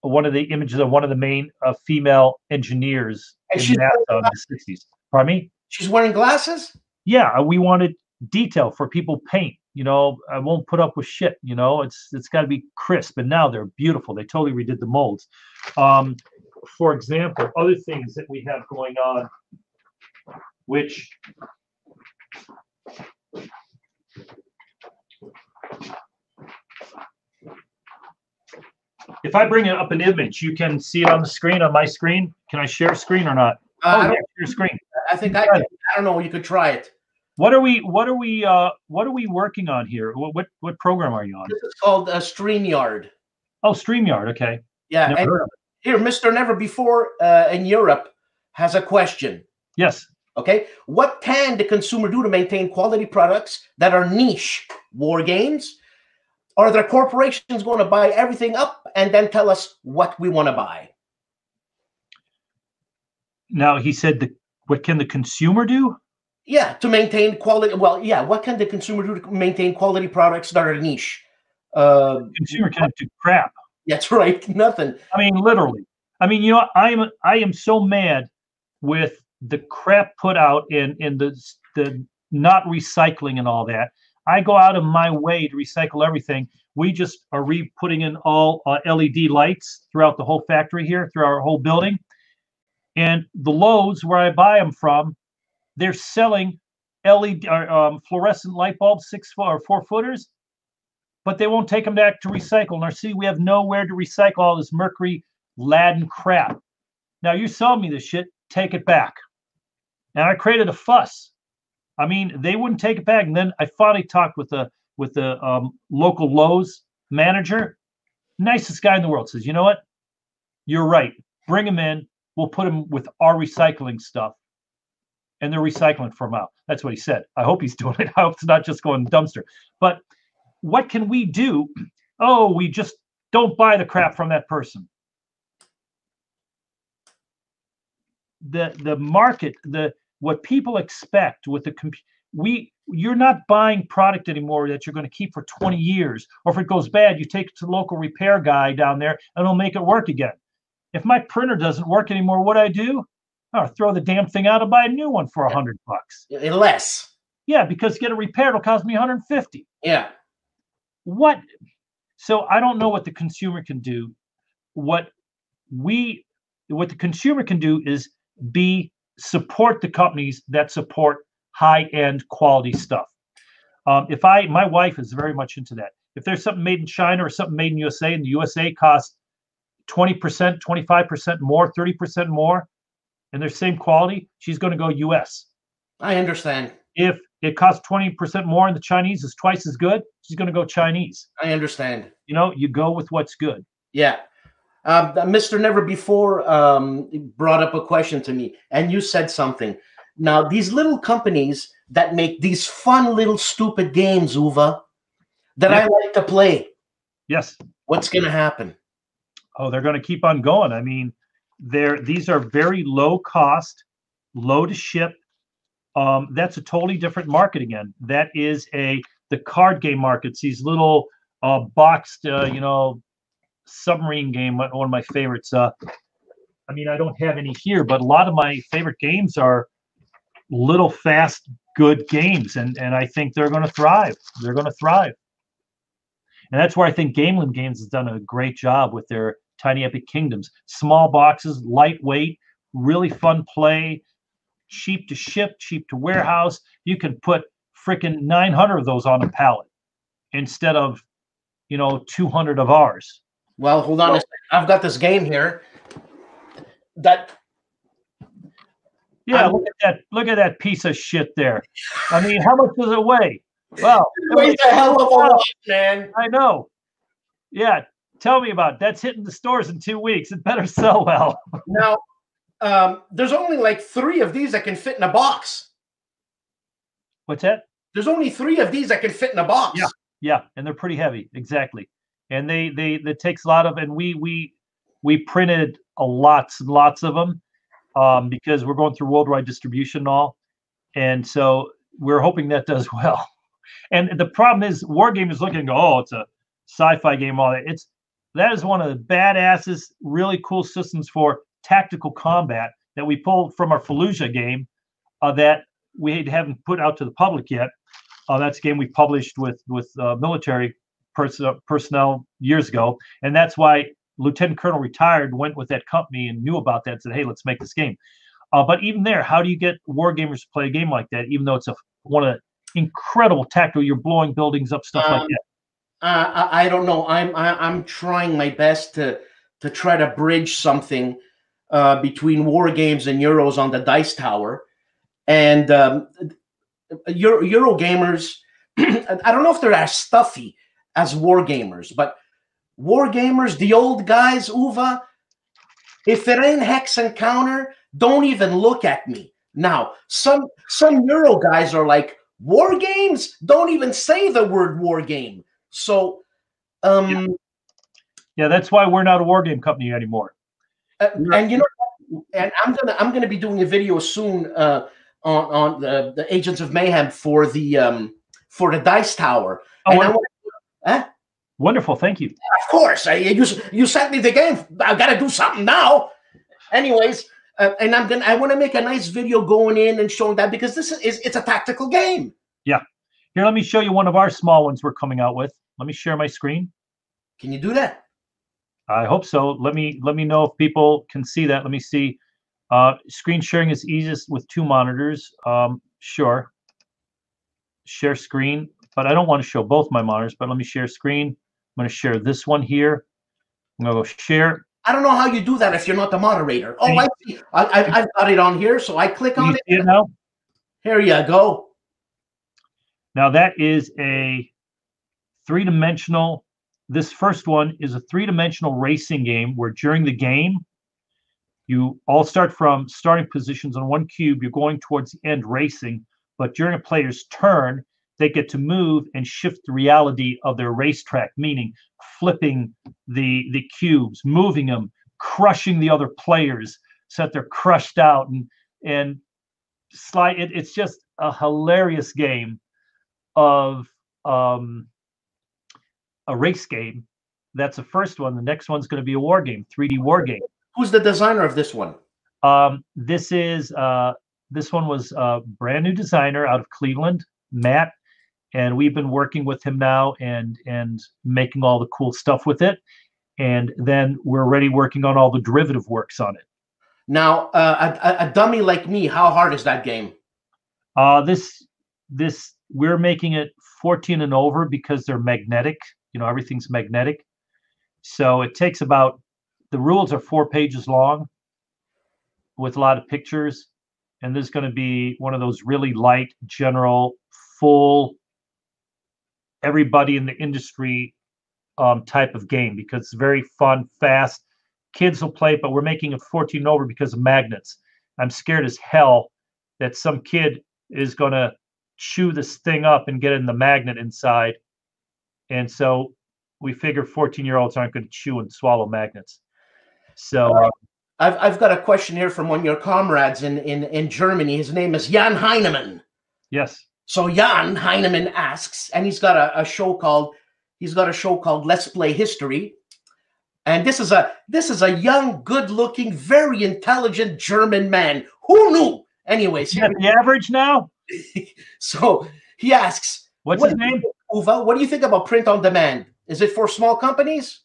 B: one of the images of one of the main uh, female engineers
A: And
B: in NASA in the 60s. Pardon me?
A: She's wearing glasses.
B: Yeah, we wanted detail for people paint. You know, I won't put up with shit. You know, it's it's got to be crisp. And now they're beautiful. They totally redid the molds. Um, for example, other things that we have going on, which if I bring up an image, you can see it on the screen on my screen. Can I share screen or not?
A: Uh, I,
B: oh, yeah, share screen.
A: I think I. Can, I don't know. You could try it.
B: What are we? What are we? Uh, what are we working on here? What what, what program are you on?
A: This is called uh, Streamyard.
B: Oh, Streamyard. Okay.
A: Yeah.
B: Never
A: and
B: heard of it.
A: here, Mister Never Before uh, in Europe has a question.
B: Yes.
A: Okay, what can the consumer do to maintain quality products that are niche war games? Are there corporations going to buy everything up and then tell us what we want to buy?
B: Now he said the what can the consumer do?
A: Yeah, to maintain quality. Well, yeah, what can the consumer do to maintain quality products that are niche? Uh,
B: Consumer can do crap.
A: that's right, nothing.
B: I mean, literally. I mean, you know, I am I am so mad with the crap put out in in the the not recycling and all that. I go out of my way to recycle everything. We just are re putting in all uh, LED lights throughout the whole factory here, through our whole building. And the loads where I buy them from, they're selling LED um, fluorescent light bulbs, six or four footers, but they won't take them back to recycle. Now, see, we have nowhere to recycle all this mercury laden crap. Now, you're selling me this shit, take it back. And I created a fuss. I mean, they wouldn't take it back. And then I finally talked with the with the um, local Lowe's manager, nicest guy in the world. Says, you know what? You're right. Bring him in. We'll put him with our recycling stuff, and they're recycling from out. That's what he said. I hope he's doing it. I hope it's not just going dumpster. But what can we do? Oh, we just don't buy the crap from that person. The the market, the what people expect with the comp- we you're not buying product anymore that you're going to keep for 20 years or if it goes bad you take it to the local repair guy down there and he'll make it work again. If my printer doesn't work anymore what do i do? I'll throw the damn thing out and buy a new one for a hundred bucks.
A: Less.
B: yeah because get a repair it repaired will cost me 150
A: Yeah.
B: what so i don't know what the consumer can do. What we what the consumer can do is be support the companies that support high end quality stuff um, if i my wife is very much into that if there's something made in china or something made in usa and the usa costs 20% 25% more 30% more and they're same quality she's going to go us
A: I understand.
B: if it costs 20% more and the chinese is twice as good she's going to go chinese
A: I understand.
B: you know you go with what's good
A: Yeah. Um, Mr. Never Before um, brought up a question to me, and you said something. Now, these little companies that make these fun little stupid games, Uwe, that I like to play,
B: yes
A: what's going to happen?
B: oh they're going to keep on going i mean they're these are very low cost low to ship um, that's a totally different market again that is a the card game markets these little uh, boxed uh, you know submarine game one of my favorites uh, i mean i don't have any here but a lot of my favorite games are little fast good games and and i think they're going to thrive they're going to thrive and that's where I think Gamelyn Games has done a great job with their Tiny Epic Kingdoms. Small boxes, lightweight, really fun play, cheap to ship, cheap to warehouse. You can put freaking 900 of those on a pallet instead of, you know, 200 of ours.
A: Well, hold on a
B: Well-
A: second. I've got this game here that
B: Yeah,
A: I'm-
B: look at that. Look at that piece of shit there. I mean, how much does it weigh? Well,
A: weighs a hell of a lot, man.
B: I know. Yeah, tell me about it. That's hitting the stores in two weeks. It better sell well.
A: Now, um, there's only like three of these that can fit in a box.
B: What's that?
A: There's only three of these that can fit in a box.
B: Yeah. Yeah, and they're pretty heavy, exactly. And they they that takes a lot of, and we we we printed a lots and lots of them um, because we're going through worldwide distribution and all. and so we're hoping that does well. And the problem is, Wargame is looking go, oh, it's a sci-fi game. All that it's that is one of the badasses, really cool systems for tactical combat that we pulled from our Fallujah game uh, that we haven't put out to the public yet. Uh, that's a game we published with with uh, military pers- personnel years ago, and that's why Lieutenant Colonel retired went with that company and knew about that. And said, "Hey, let's make this game." Uh, but even there, how do you get war gamers to play a game like that? Even though it's a one of the incredible tactical, you're blowing buildings up, stuff
A: Um,
B: like that.
A: Uh, I, I don't know. I'm I, I'm trying my best to to try to bridge something uh, between war games and Euros on the Dice Tower, and um, Euro, Euro gamers. I don't know if they're as stuffy as war gamers, but war gamers, the old guys, Uwe. If it ain't hex and counter, don't even look at me. Now, some some Euro guys are like war games. Don't even say the word war game. So, um,
B: Yeah, that's why we're not a war game company anymore.
A: uh, and you know, and I'm gonna I'm gonna be doing a video soon uh, on on the, the Agents of Mayhem for the um for the Dice Tower.
B: Oh,
A: and I want, huh?
B: wonderful, thank you.
A: Of course, I, you you sent me the game. I got to do something now. Anyways, uh, and I'm gonna I want to make a nice video going in and showing that because this is it's a tactical game. Yeah.
B: Here, let me show you one of our small ones we're coming out with. Let me share my screen.
A: Can you do that?
B: I hope so. Let me let me know if people can see that. Let me see. Uh, screen sharing is easiest with two monitors. Um, sure. Share screen, but I don't want to show both my monitors. But let me share screen. I'm going to share this one here. I'm going to go share.
A: I don't know how you do that if you're not the moderator. Oh, I see. I, I, I've got it on here, so I click on
B: you
A: it.
B: it now?
A: Here you go.
B: Now that is a three-dimensional. This first one is a three-dimensional racing game where during the game, you all start from starting positions on one cube. You're going towards the end racing, but during a player's turn, they get to move and shift the reality of their racetrack, meaning flipping the the cubes, moving them, crushing the other players so that they're crushed out and and slide. It, it's just a hilarious game of um, a race game. That's the first one. The next one's going to be a war game, 3D war game.
A: Who's the designer of this one?
B: Um, this is uh, this one was a brand new designer out of Cleveland, Matt, and we've been working with him now and and making all the cool stuff with it. And then we're already working on all the derivative works on it.
A: Now, uh, a, a- dummy like me, how hard is that game?
B: Uh, this this we're making it 14 and over because they're magnetic. You know, everything's magnetic. So it takes about the rules are four pages long with a lot of pictures. And there's going to be one of those really light, general, full, everybody in the industry um, type of game because it's very fun, fast. Kids will play it, but we're making it 14 over because of magnets. I'm scared as hell that some kid is going to chew this thing up and get in the magnet inside. And so we figure 14 year olds aren't going to chew and swallow magnets. So uh,
A: I've, I've got a question here from one of your comrades in, in, in Germany. His name is Jan Heinemann.
B: yes,
A: So Jan Heinemann asks, and he's got a, a show called he's got a show called Let's Play History. And this is a this is a young, good-looking, very intelligent German man. Who knew? Anyways,
B: that the average now?
A: so he asks,
B: What's
A: what
B: his name?
A: Uwe, what do you think about print on demand? Is it for small companies?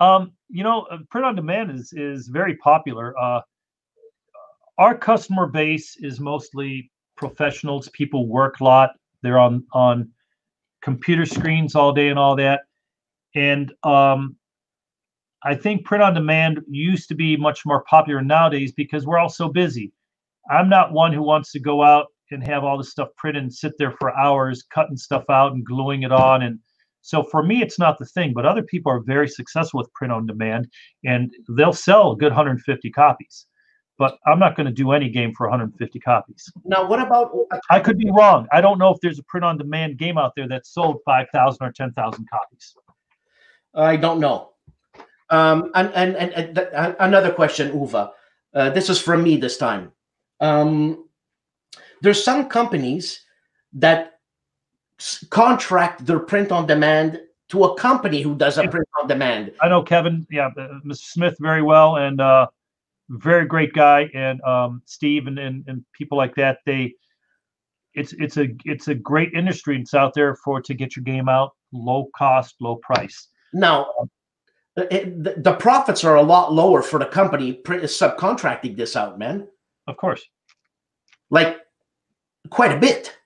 B: Um, you know, uh, print on demand is is very popular. Uh, our customer base is mostly professionals. People work a lot. They're on on computer screens all day and all that. And um, I think print on demand used to be much more popular nowadays because we're all so busy. I'm not one who wants to go out and have all this stuff printed and sit there for hours cutting stuff out and gluing it on and so for me it's not the thing but other people are very successful with print on demand and they'll sell a good 150 copies but i'm not going to do any game for 150 copies
A: Now, what about
B: i could be wrong i don't know if there's a print on demand game out there that sold 5000 or 10000 copies
A: I don't know. Um, and and, and, uh, another question, Uwe. Uh, this is from me this time. Um, there's some companies that s- contract their print on demand to a company who does a print on demand.
B: I know Kevin, yeah, uh, Mr. Smith very well, and uh, very great guy, and um, Steve and, and and people like that. They, it's it's a it's a great industry. It's out there for to get your game out, low cost, low price.
A: Now, it, the, the profits are a lot lower for the company subcontracting this out, man.
B: Of course.
A: Like quite a bit.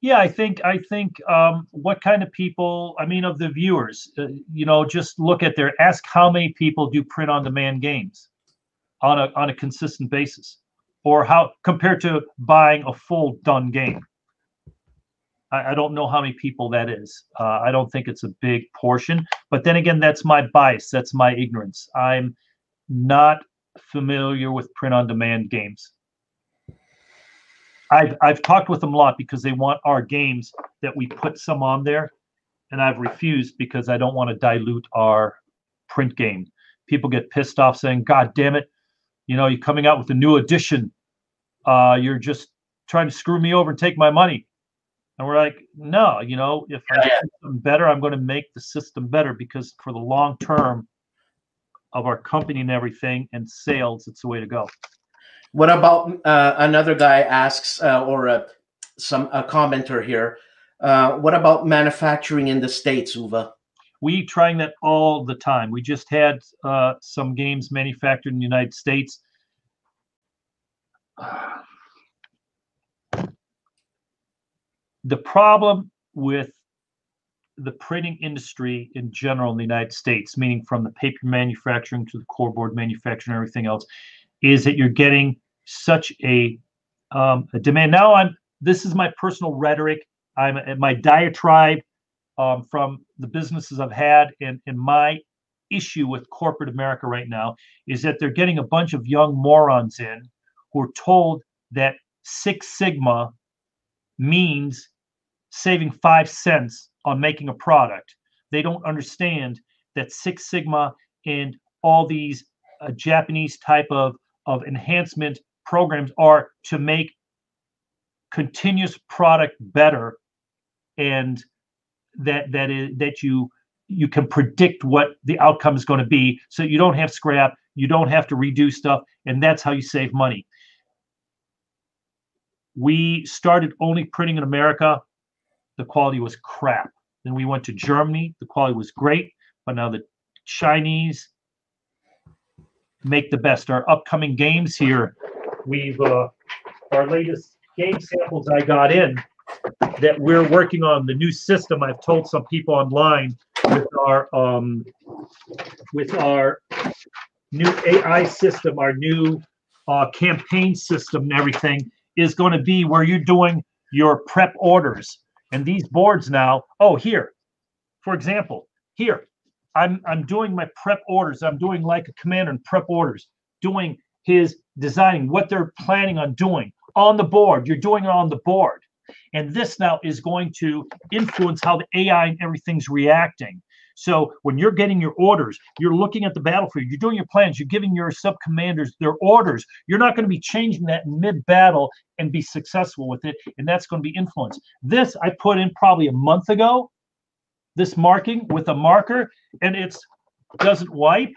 B: Yeah, I think I think um, what kind of people? I mean, of the viewers, uh, you know, just look at their ask how many people do print on demand games on a on a consistent basis, or how compared to buying a full done game. I, I don't know how many people that is. Uh, I don't think it's a big portion. But then again, that's my bias. That's my ignorance. I'm not familiar with print on demand games. I've I've talked with them a lot because they want our games that we put some on there, and I've refused because I don't want to dilute our print game. People get pissed off saying, "God damn it, you know, you're coming out with a new edition. Uh, you're just trying to screw me over and take my money." And we're like, "No, you know, if I
A: Yeah,
B: do
A: yeah.
B: something better, I'm going to make the system better because for the long term of our company and everything and sales, it's the way to go."
A: What about uh, another guy asks, uh, or uh, some a commenter here? Uh, what about manufacturing in the states, Uwe?
B: We trying that all the time. We just had uh, some games manufactured in the United States. The problem with the printing industry in general in the United States, meaning from the paper manufacturing to the core board manufacturing and everything else, is that you're getting such a, um, a demand. Now I'm this is my personal rhetoric. I'm my diatribe um, from the businesses I've had, and, and my issue with corporate America right now is that they're getting a bunch of young morons in who are told that Six Sigma means saving five cents on making a product. They don't understand that Six Sigma and all these uh, Japanese type of, of enhancement programs are to make continuous product better and that that is that you you can predict what the outcome is going to be. So you don't have scrap you don't have to redo stuff and that's how you save money. We started only printing in america. The quality was crap. Then we went to germany. The quality was great but now the chinese make the best. Our upcoming games here we've uh, our latest game samples i got in that we're working on the new system. I've told some people online with our um, with our new AI system, our new uh, campaign system, and everything is going to be where you're doing your prep orders. And these boards now, oh here, for example, here I'm I'm doing my prep orders. I'm doing like a commander in prep orders, doing his designing what they're planning on doing on the board. You're doing it on the board. And this now is going to influence how the AI and everything's reacting. So when you're getting your orders, you're looking at the battlefield, you're doing your plans, you're giving your sub commanders their orders. You're not going to be changing that mid battle and be successful with it. And that's going to be influenced. This I put in probably a month ago, this marking with a marker, and it's doesn't wipe.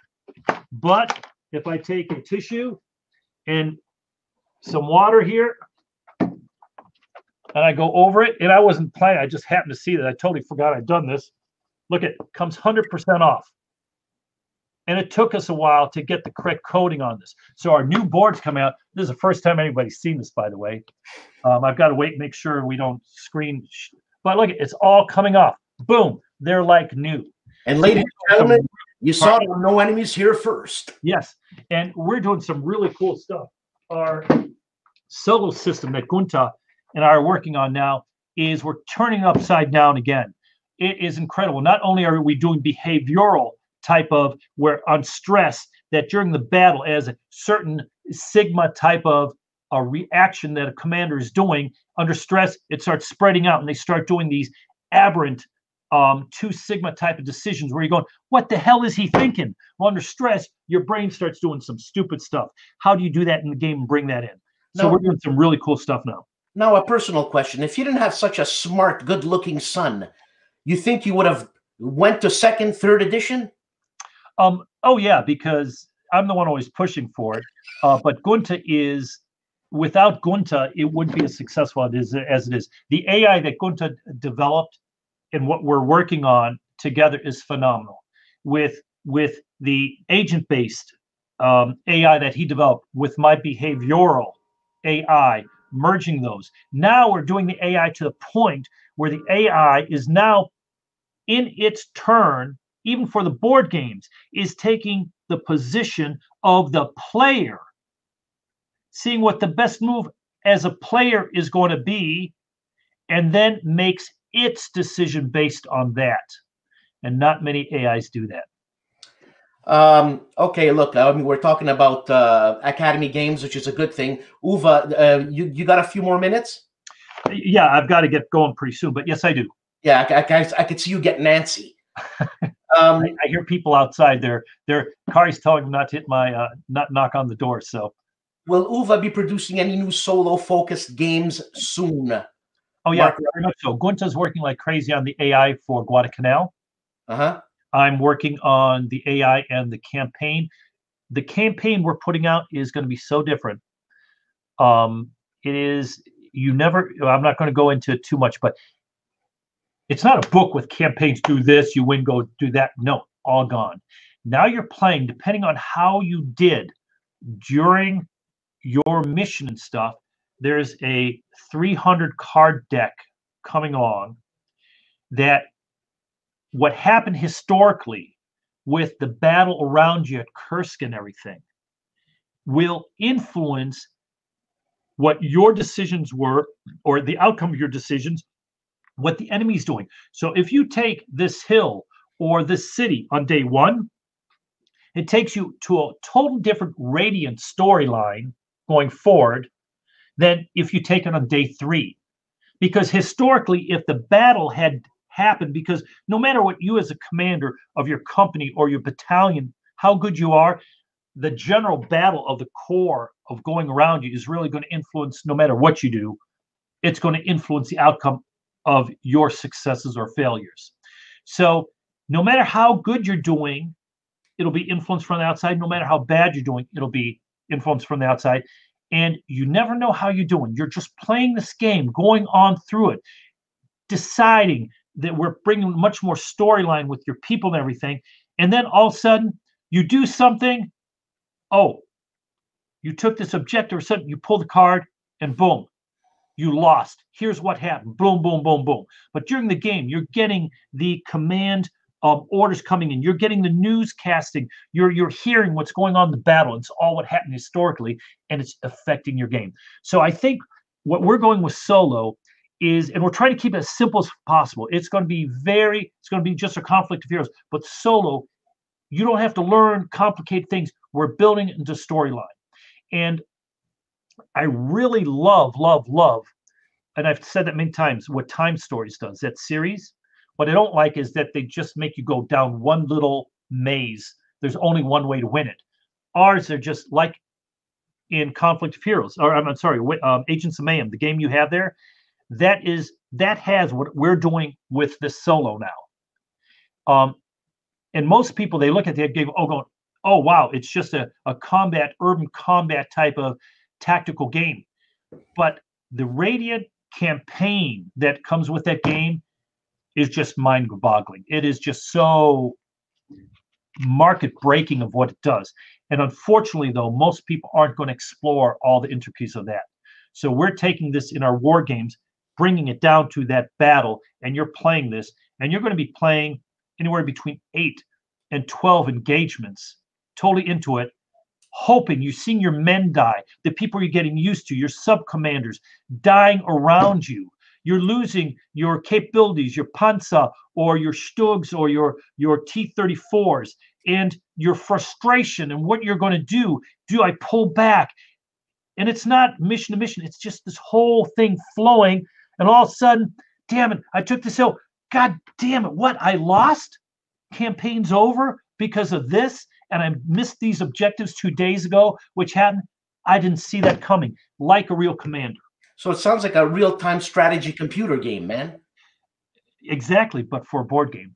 B: But if I take a tissue and some water here, and I go over it, and I wasn't planning. I just happened to see that. I totally forgot I'd done this. Look, it comes 100% off. And it took us a while to get the correct coating on this. So our new boards come out. This is the first time anybody's seen this, by the way. Um, I've got to wait and make sure we don't screen. But look, it's all coming off. Boom. They're like new.
A: And ladies and gentlemen, you saw no enemies here first.
B: Yes, and we're doing some really cool stuff. Our solo system that Gunter and I are working on now is we're turning upside down again. It is incredible. Not only are we doing behavioral type of where on stress that during the battle as a certain sigma type of a reaction that a commander is doing under stress, it starts spreading out and they start doing these aberrant um, two sigma type of decisions where you're going, what the hell is he thinking? Well, under stress, your brain starts doing some stupid stuff. How do you do that in the game and bring that in? So
A: No.
B: we're doing some really cool stuff now.
A: Now, a personal question: If you didn't have such a smart, good-looking son, you think you would have went to second, third edition?
B: Um, oh yeah, because I'm the one always pushing for it. Uh, but Gunter is without Gunter, it wouldn't be as successful as, it is. The AI that Gunter developed and what we're working on together is phenomenal. With with the agent-based um, AI that he developed, with my behavioral AI, merging those. Now we're doing the AI to the point where the AI is now in its turn, even for the board games, is taking the position of the player, seeing what the best move as a player is going to be, and then makes its decision based on that. And not many AIs do that.
A: Um, okay, look, I mean, we're talking about uh, Academy Games, which is a good thing. Uwe, uh, you, you got a few more minutes?
B: Yeah, I've got to get going pretty soon, but yes, I do.
A: Yeah, I, I, I could see you get Nancy.
B: Um, I, I, hear people outside. Their their cars telling them not to hit my uh, not knock on the door. So,
A: will Uva be producing any new solo focused games soon?
B: Oh yeah, Mark, so. Gunter's working like crazy on the AI for Guadalcanal.
A: Uh huh.
B: I'm working on the AI and the campaign. The campaign we're putting out is going to be so different. Um, it is you never. I'm not going to go into too much, but it's not a book with campaigns. Do this, you win, go do that. No, all gone. Now you're playing depending on how you did during your mission and stuff. There's a 300 card deck coming along that what happened historically with the battle around you at Kursk and everything will influence what your decisions were or the outcome of your decisions what the enemy's doing. So if you take this hill or this city on day one, it takes you to a total different radiant storyline going forward than if you take it on day three. Because historically, if the battle had happened, because no matter what you as a commander of your company or your battalion, how good you are, the general battle of the core of going around you is really going to influence no matter what you do, it's going to influence the outcome of your successes or failures. So, no matter how good you're doing, it'll be influenced from the outside. No matter how bad you're doing, it'll be influenced from the outside. And you never know how you're doing. You're just playing this game, going on through it, deciding that we're bringing much more storyline with your people and everything. And then all of a sudden, you do something. Oh, you took this objective or something, you pull the card, and boom, you lost. Here's what happened. Boom, boom, boom, boom. But during the game, you're getting the command um, orders coming in. You're getting the newscasting. You're you're hearing what's going on in the battle. It's all what happened historically, and it's affecting your game. So I think what we're going with solo is, and we're trying to keep it as simple as possible. It's going to be very. It's going to be just a conflict of heroes. But solo, you don't have to learn complicated things. We're building it into storyline, and I really love, love, love, and I've said that many times, what Time Stories does, that series. What I don't like is that they just make you go down one little maze. There's only one way to win it. Ours are just like in Conflict of Heroes, or I'm sorry, um, Agents of Mayhem, the game you have there. That is that has what we're doing with this solo now. Um, and most people they look at that game, oh, going, oh wow, it's just a, a combat, urban combat type of tactical game. But the Radiant campaign that comes with that game is just mind boggling. It is just so market breaking of what it does. And unfortunately, though, most people aren't going to explore all the intricacies of that. So we're taking this in our war games, bringing it down to that battle, and you're playing this, and you're going to be playing anywhere between eight and 12 engagements, totally into it, hoping seeing your men die, the people you're getting used to, your sub commanders dying around you. You're losing your capabilities, your Panzer or your Stugs or your, your T-34s and your frustration and what you're going to do. Do I pull back? And it's not mission to mission. It's just this whole thing flowing. And all of a sudden, damn it, I took this hill. God damn it, what? I lost? Campaign's over because of this? and I missed these objectives two days ago, which happened. I didn't see that coming, like a real commander.
A: So it sounds like a real-time strategy computer game, man.
B: Exactly, but for a board game.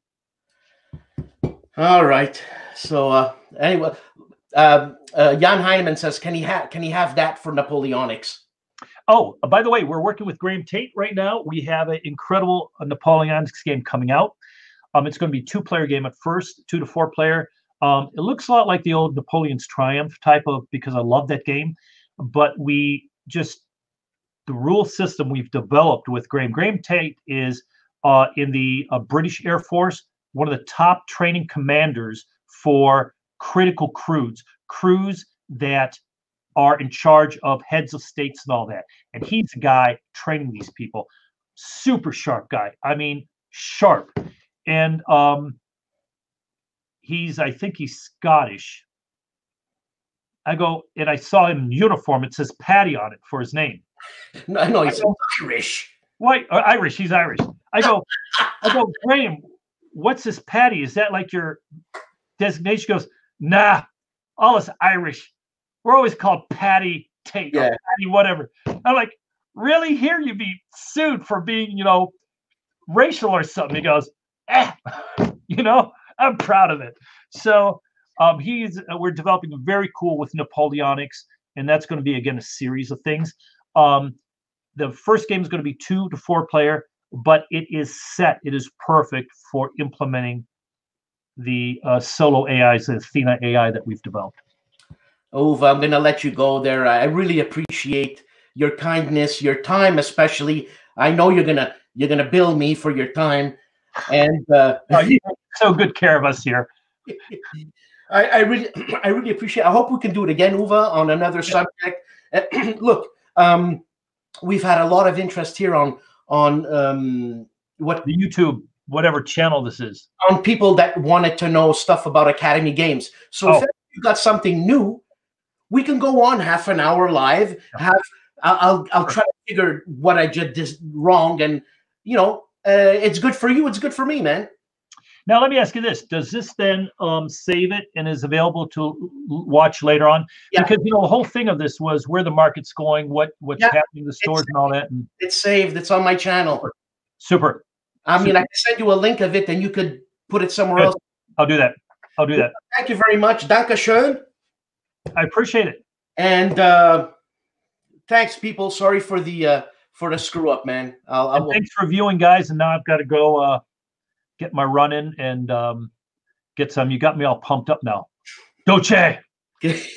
A: All right. So uh, anyway, uh, uh, Jan Heineman says, "Can he have can he have that for Napoleonics?"
B: Oh, by the way, we're working with Graham Tate right now. We have an incredible Napoleonics game coming out. Um, it's going to be two player game at first, two to four player. Um, it looks a lot like the old Napoleon's Triumph type of because I love that game, but we just the rule system we've developed with Graham. Graham Tate is uh, in the uh, British Air Force, one of the top training commanders for critical crews, crews that are in charge of heads of states and all that. And he's a guy training these people. Super sharp guy. I mean, sharp. And um, he's, I think he's Scottish. I go, and I saw him in uniform. It says Patty on it for his name.
A: No, no, he's Irish.
B: White, uh, Irish. He's Irish. I go, I go, Graham, what's this Patty? Is that like your designation? He goes, nah, all us Irish. We're always called Patty Tate,
A: Yeah.
B: Patty whatever. I'm like, really? Here you be sued for being, you know, racial or something. He goes, eh, you know, I'm proud of it. So um, he's uh, we're developing very cool with Napoleonics, and that's going to be again a series of things. Um, the first game is going to be two to four player, but it is set. It is perfect for implementing the uh, solo AIs, the Athena AI that we've developed.
A: Uwe, I'm gonna let you go there. I really appreciate your kindness, your time, especially. I know you're gonna you're gonna bill me for your time, and uh,
B: Oh, you so good care of us here.
A: I, I really I really appreciate. I hope we can do it again, Uwe, on another subject. Look, um, we've had a lot of interest here on on um, what
B: The YouTube, whatever channel this is.
A: on people that wanted to know stuff about Academy Games. So
B: Oh.
A: if you got something new, we can go on half an hour live. Have I'll I'll, try to figure what I did this wrong, and you know, uh, it's good for you. It's good for me, man.
B: Now, let me ask you this: Does this then um, save it and is available to watch later on?
A: Yeah.
B: Because you know the whole thing of this was where the market's going, what what's
A: Yeah.
B: happening in the stores and all that. And
A: It's saved. It's on my channel.
B: super,
A: I mean, I can send you a link of it, and you could put it somewhere
B: Good.
A: else.
B: I'll do that. I'll do that.
A: Thank you very much. Danke schön.
B: I appreciate it.
A: And uh, thanks, people. Sorry for the uh, for the screw up, man. I'll, I'll...
B: thanks for viewing, guys. And now I've got to go uh, get my run in and um, get some. You got me all pumped up now. Doce.